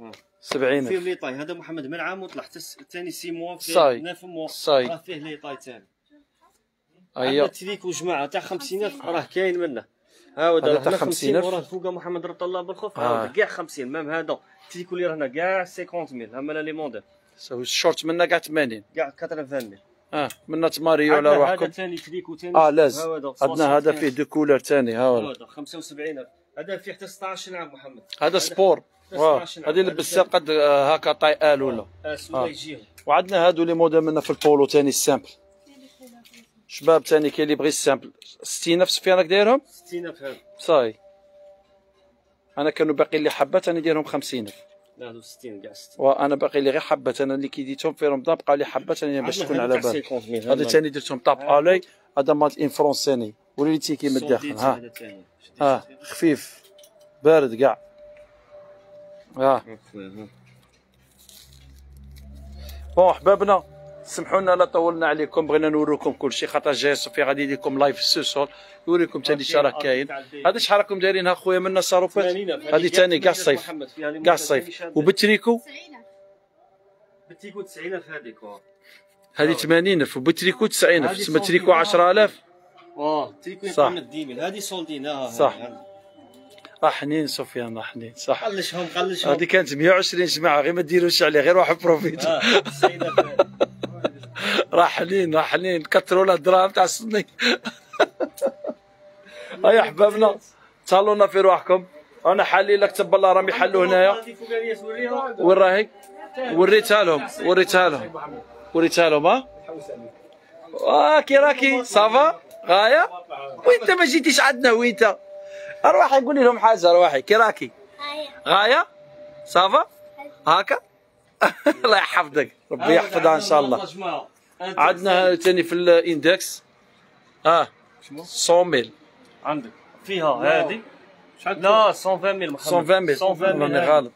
Speaker 2: آه.
Speaker 1: 70
Speaker 2: فيه لي طاي. هذا محمد من عام وطلع ثاني 6 موا فيه
Speaker 1: صاي.
Speaker 2: 9 موا.
Speaker 1: صاي.
Speaker 2: راه فيه لي طاي ثاني
Speaker 1: ايوا
Speaker 2: تريكو جماعة تاع 50000 راه كاين منه. ها هو
Speaker 1: هذا
Speaker 2: هذا
Speaker 1: تاع
Speaker 2: تاع
Speaker 1: 50,000.
Speaker 2: 50 وراه فوق محمد رد الله بالخوف.
Speaker 1: آه.
Speaker 2: كاع 50 ميم هذا تريكو اللي راهنا كاع 50000 هما لي موديل.
Speaker 1: سوي الشورت منا كاع 80
Speaker 2: كاع 80000
Speaker 1: آه منا تماريو على
Speaker 2: عندنا هذا
Speaker 1: روحكم.
Speaker 2: ثاني تريكو ثاني
Speaker 1: آه لاز. عندنا هذا
Speaker 2: 75.
Speaker 1: فيه دو كولور ثاني. ها هو.
Speaker 2: هذا 75000 هذا فيه حتى 16 عام محمد.
Speaker 1: هذا سبور.
Speaker 2: 16
Speaker 1: هذه اللي بالسر قد آه، هكا طاي آل ولا.
Speaker 2: آه يجيهم
Speaker 1: وعندنا هادو لي موديل منا في البولو ثاني السامبل. شباب ثاني كاين اللي يبغي السامبل. 60 نفس في راك دايرهم
Speaker 2: 60000 هذا
Speaker 1: صاي. أنا كانوا باقي لي حبات أنا نديرهم 50
Speaker 2: لا هذو 60 كاع 60
Speaker 1: وأنا باقي لي غير حبات أنا اللي كي ديتهم في رمضان بقى لي حبات أنا باش تكون على بالي هذا ثاني درتهم طاب الي هذا مال الانفرون ثاني وليتي كي من الداخل ها.
Speaker 2: ثاني
Speaker 1: ها خفيف بارد كاع. ها. بون حبابنا سمحوا لنا لا طولنا عليكم بغينا نوريكم كل شيء. خاطر جاي صوفي غادي يديكم لايف السوسول يوريكم ثاني اش راه كاين. هذا شحال راكم دايرينها خويا منا صاروفات هذه ثاني كاع الصيف كاع الصيف وبالتريكو
Speaker 2: بتيكو 90000 هذيك
Speaker 1: هذه 80000 وبالتريكو 90000 تسمى تريكو 10000
Speaker 2: واه تيكو
Speaker 1: صح.
Speaker 2: يقام الديمل هذه سولديناها
Speaker 1: صح. راه حنين سفيان راه حنين صح.
Speaker 2: قلشهم قلشهم.
Speaker 1: هذه كانت 120 جماعة غير ما ديروش عليه غير واحد بروفيت
Speaker 2: 90000 هذه.
Speaker 1: راه حنين راه حنين كثروا له الدراهم تاع الصني هيا حبابنا. تهلونا في رواحكم أنا حالي لك تبا الله راهم يحلوا هنايا. وين راهي؟ وريتها لهم وريتها لهم. وريتها لهم ها؟ آه كي راكي صافا غاية؟ وانت ما جيتيش عندنا وانت اروحي قولي لهم حاجة اروحي كي راكي؟ غاية. ça va هكا الله يحفظك. ربي يحفظها إن شاء الله. عندنا ثاني في ال index. آه 100 mille.
Speaker 2: عندك. فيها هذه. لا 120 mille محمد.
Speaker 1: 120 mille.
Speaker 2: 120
Speaker 1: راني
Speaker 2: mille
Speaker 1: غالط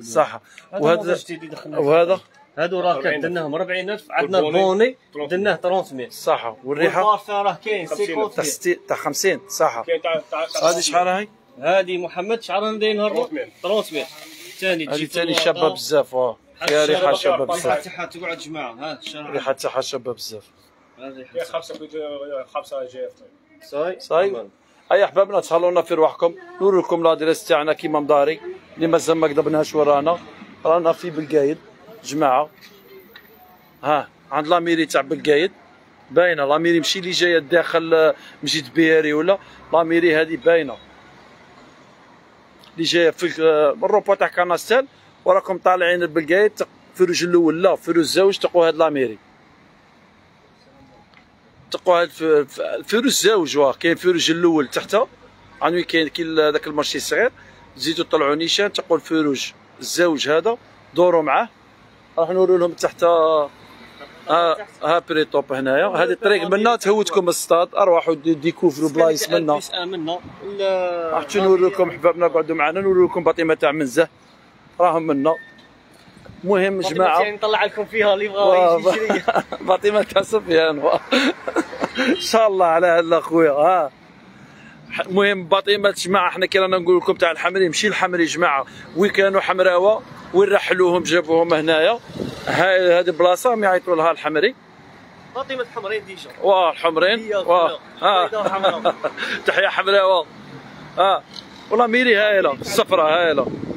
Speaker 1: صح.
Speaker 2: وهذا
Speaker 1: وهذا؟
Speaker 2: هادو راه درناهم 40000 عندنا ال bonnet درناه 30 ميل
Speaker 1: صح. والريحة؟
Speaker 2: والبارفان راه كاين. 50
Speaker 1: تاع 60 تاع 50 صح هذه شحال هاي؟
Speaker 2: هذه محمد شحال دايرين هربوا
Speaker 4: 30 ميل.
Speaker 2: 30 ميل ثاني
Speaker 1: هذه ثاني شابة بزاف. واه فيها
Speaker 2: الشارع
Speaker 1: ريحة
Speaker 2: شابة
Speaker 1: بزاف.
Speaker 2: تاعها تقعد جماعة ها
Speaker 1: ريحة تاعها شابة بزاف.
Speaker 4: يا خمسة خمسة جي اف
Speaker 2: صاي؟
Speaker 1: صاي؟ أي احبابنا تهلونا في رواحكم نوريكم لادريس تاعنا كيما مداري اللي مازال ما قدبناش ورانا. رانا في بالقايد جماعة. ها عند la mairie تاع بالقايد باينة. la mairie ماشي اللي جاية داخل آه، مسجد بياري ولا. la mairie هذه باينة. اللي جاية في آه، الروبو تاع كاناستيل. وراكم طالعين بالقايد feu rouge الأول لا feu rouge زوج تلقوا هاد la mairie. تلقوا هاد الف- الف- ال feu rouge زوج واه كاين feu rouge الأول تحتها. عنوي كاين كاين ذاك ال marché الصغير. تزيدوا طلعوا نيشان تلقوا ال feu rouge الزوج هذا دوروا معاه. راح نوري لهم تحت ها ها Pritop هنايا. هذه الطريق منا تهوتكم الصطاد. ارواحوا دي- ديكوفروا بلايص منا راح نوري لكم حبابنا قعدوا معنا نوري لكم باطمه تاع منزه. راهم منا مهم جماعة.
Speaker 2: يعني نطلع لكم فيها اللي يبغى يجي يشري
Speaker 1: تاع سفيان. إن شاء الله على هلا خويا ها المهم باطمه جماعة إحنا كي رانا نقول لكم تاع الحمري. مشي الحمري جماعة. وين كانوا حمراوة وين رحلوهم جابوهم هنايا. هاي هذه بلاصة راهم يعيطوا لها الحمري.
Speaker 2: فاطمه حمرين déjà.
Speaker 1: واه الحمرين. واه. تحية حمراوة. ها والله ميري هايله الصفرة هايله آه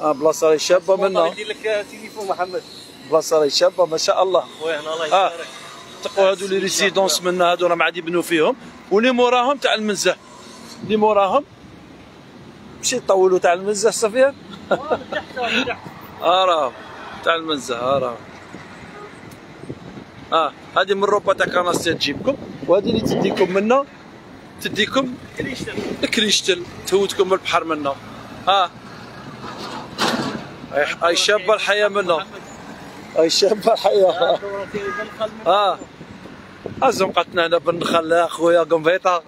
Speaker 1: بلاصه راهي شابه منا
Speaker 2: يدير لك تليفون محمد.
Speaker 1: بلاصه راهي شابه ما شاء الله.
Speaker 2: خويا هنا الله
Speaker 1: آه.
Speaker 2: يبارك.
Speaker 1: تلقوا هادو لي ريزيدونس منا هادو راهم عاد يبنوا فيهم. واللي موراهم تاع المنزه. اللي موراهم. مشي يطولوا تاع المنزه سفيان
Speaker 2: آه، تحت
Speaker 1: آه راهم. تاع المنزه آه راهم. آه هذه من روبا تاع كناستير تجيبكم. وهذه اللي تديكم منا تديكم كريشتل تهودكم من البحر منا ها أي اي شابه الحياة منا أي شابه الحياة. آه. ازنقتنا هنا بالنخل يا خويا قنفيطه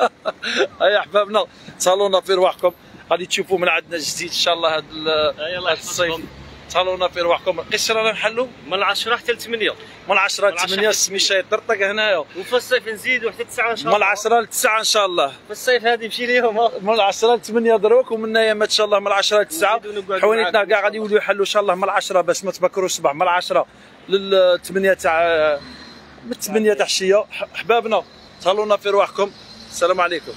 Speaker 1: يا أحبابنا تصالونا في رواحكم. غادي تشوفوا من عندنا جديد إن شاء الله هذا الصيف. تصالونا في رواحكم. قيس رانا نحلوا
Speaker 2: من 10 حتى ل 8
Speaker 1: من 10 ل
Speaker 2: من 10
Speaker 1: 8 السميشه يطرطق هنايا
Speaker 2: وفي الصيف نزيدوا حتى 9 إن شاء
Speaker 1: من
Speaker 2: الله.
Speaker 1: 10 ل 9 إن شاء الله.
Speaker 2: في الصيف هذه يمشي ليهم.
Speaker 1: من 10 ل 8 دروك ومن هنايا ما شاء الله من 10 ل 9
Speaker 2: نزيدوا نقعدوا
Speaker 1: حوانيتنا كاع غادي يوليو يحلوا إن شاء الله من 10 باش ما تبكروش الصباح. من 10 لل 8 تاع من 8 تاع الشيه حبابنا تهلونا في رواحكم. السلام عليكم.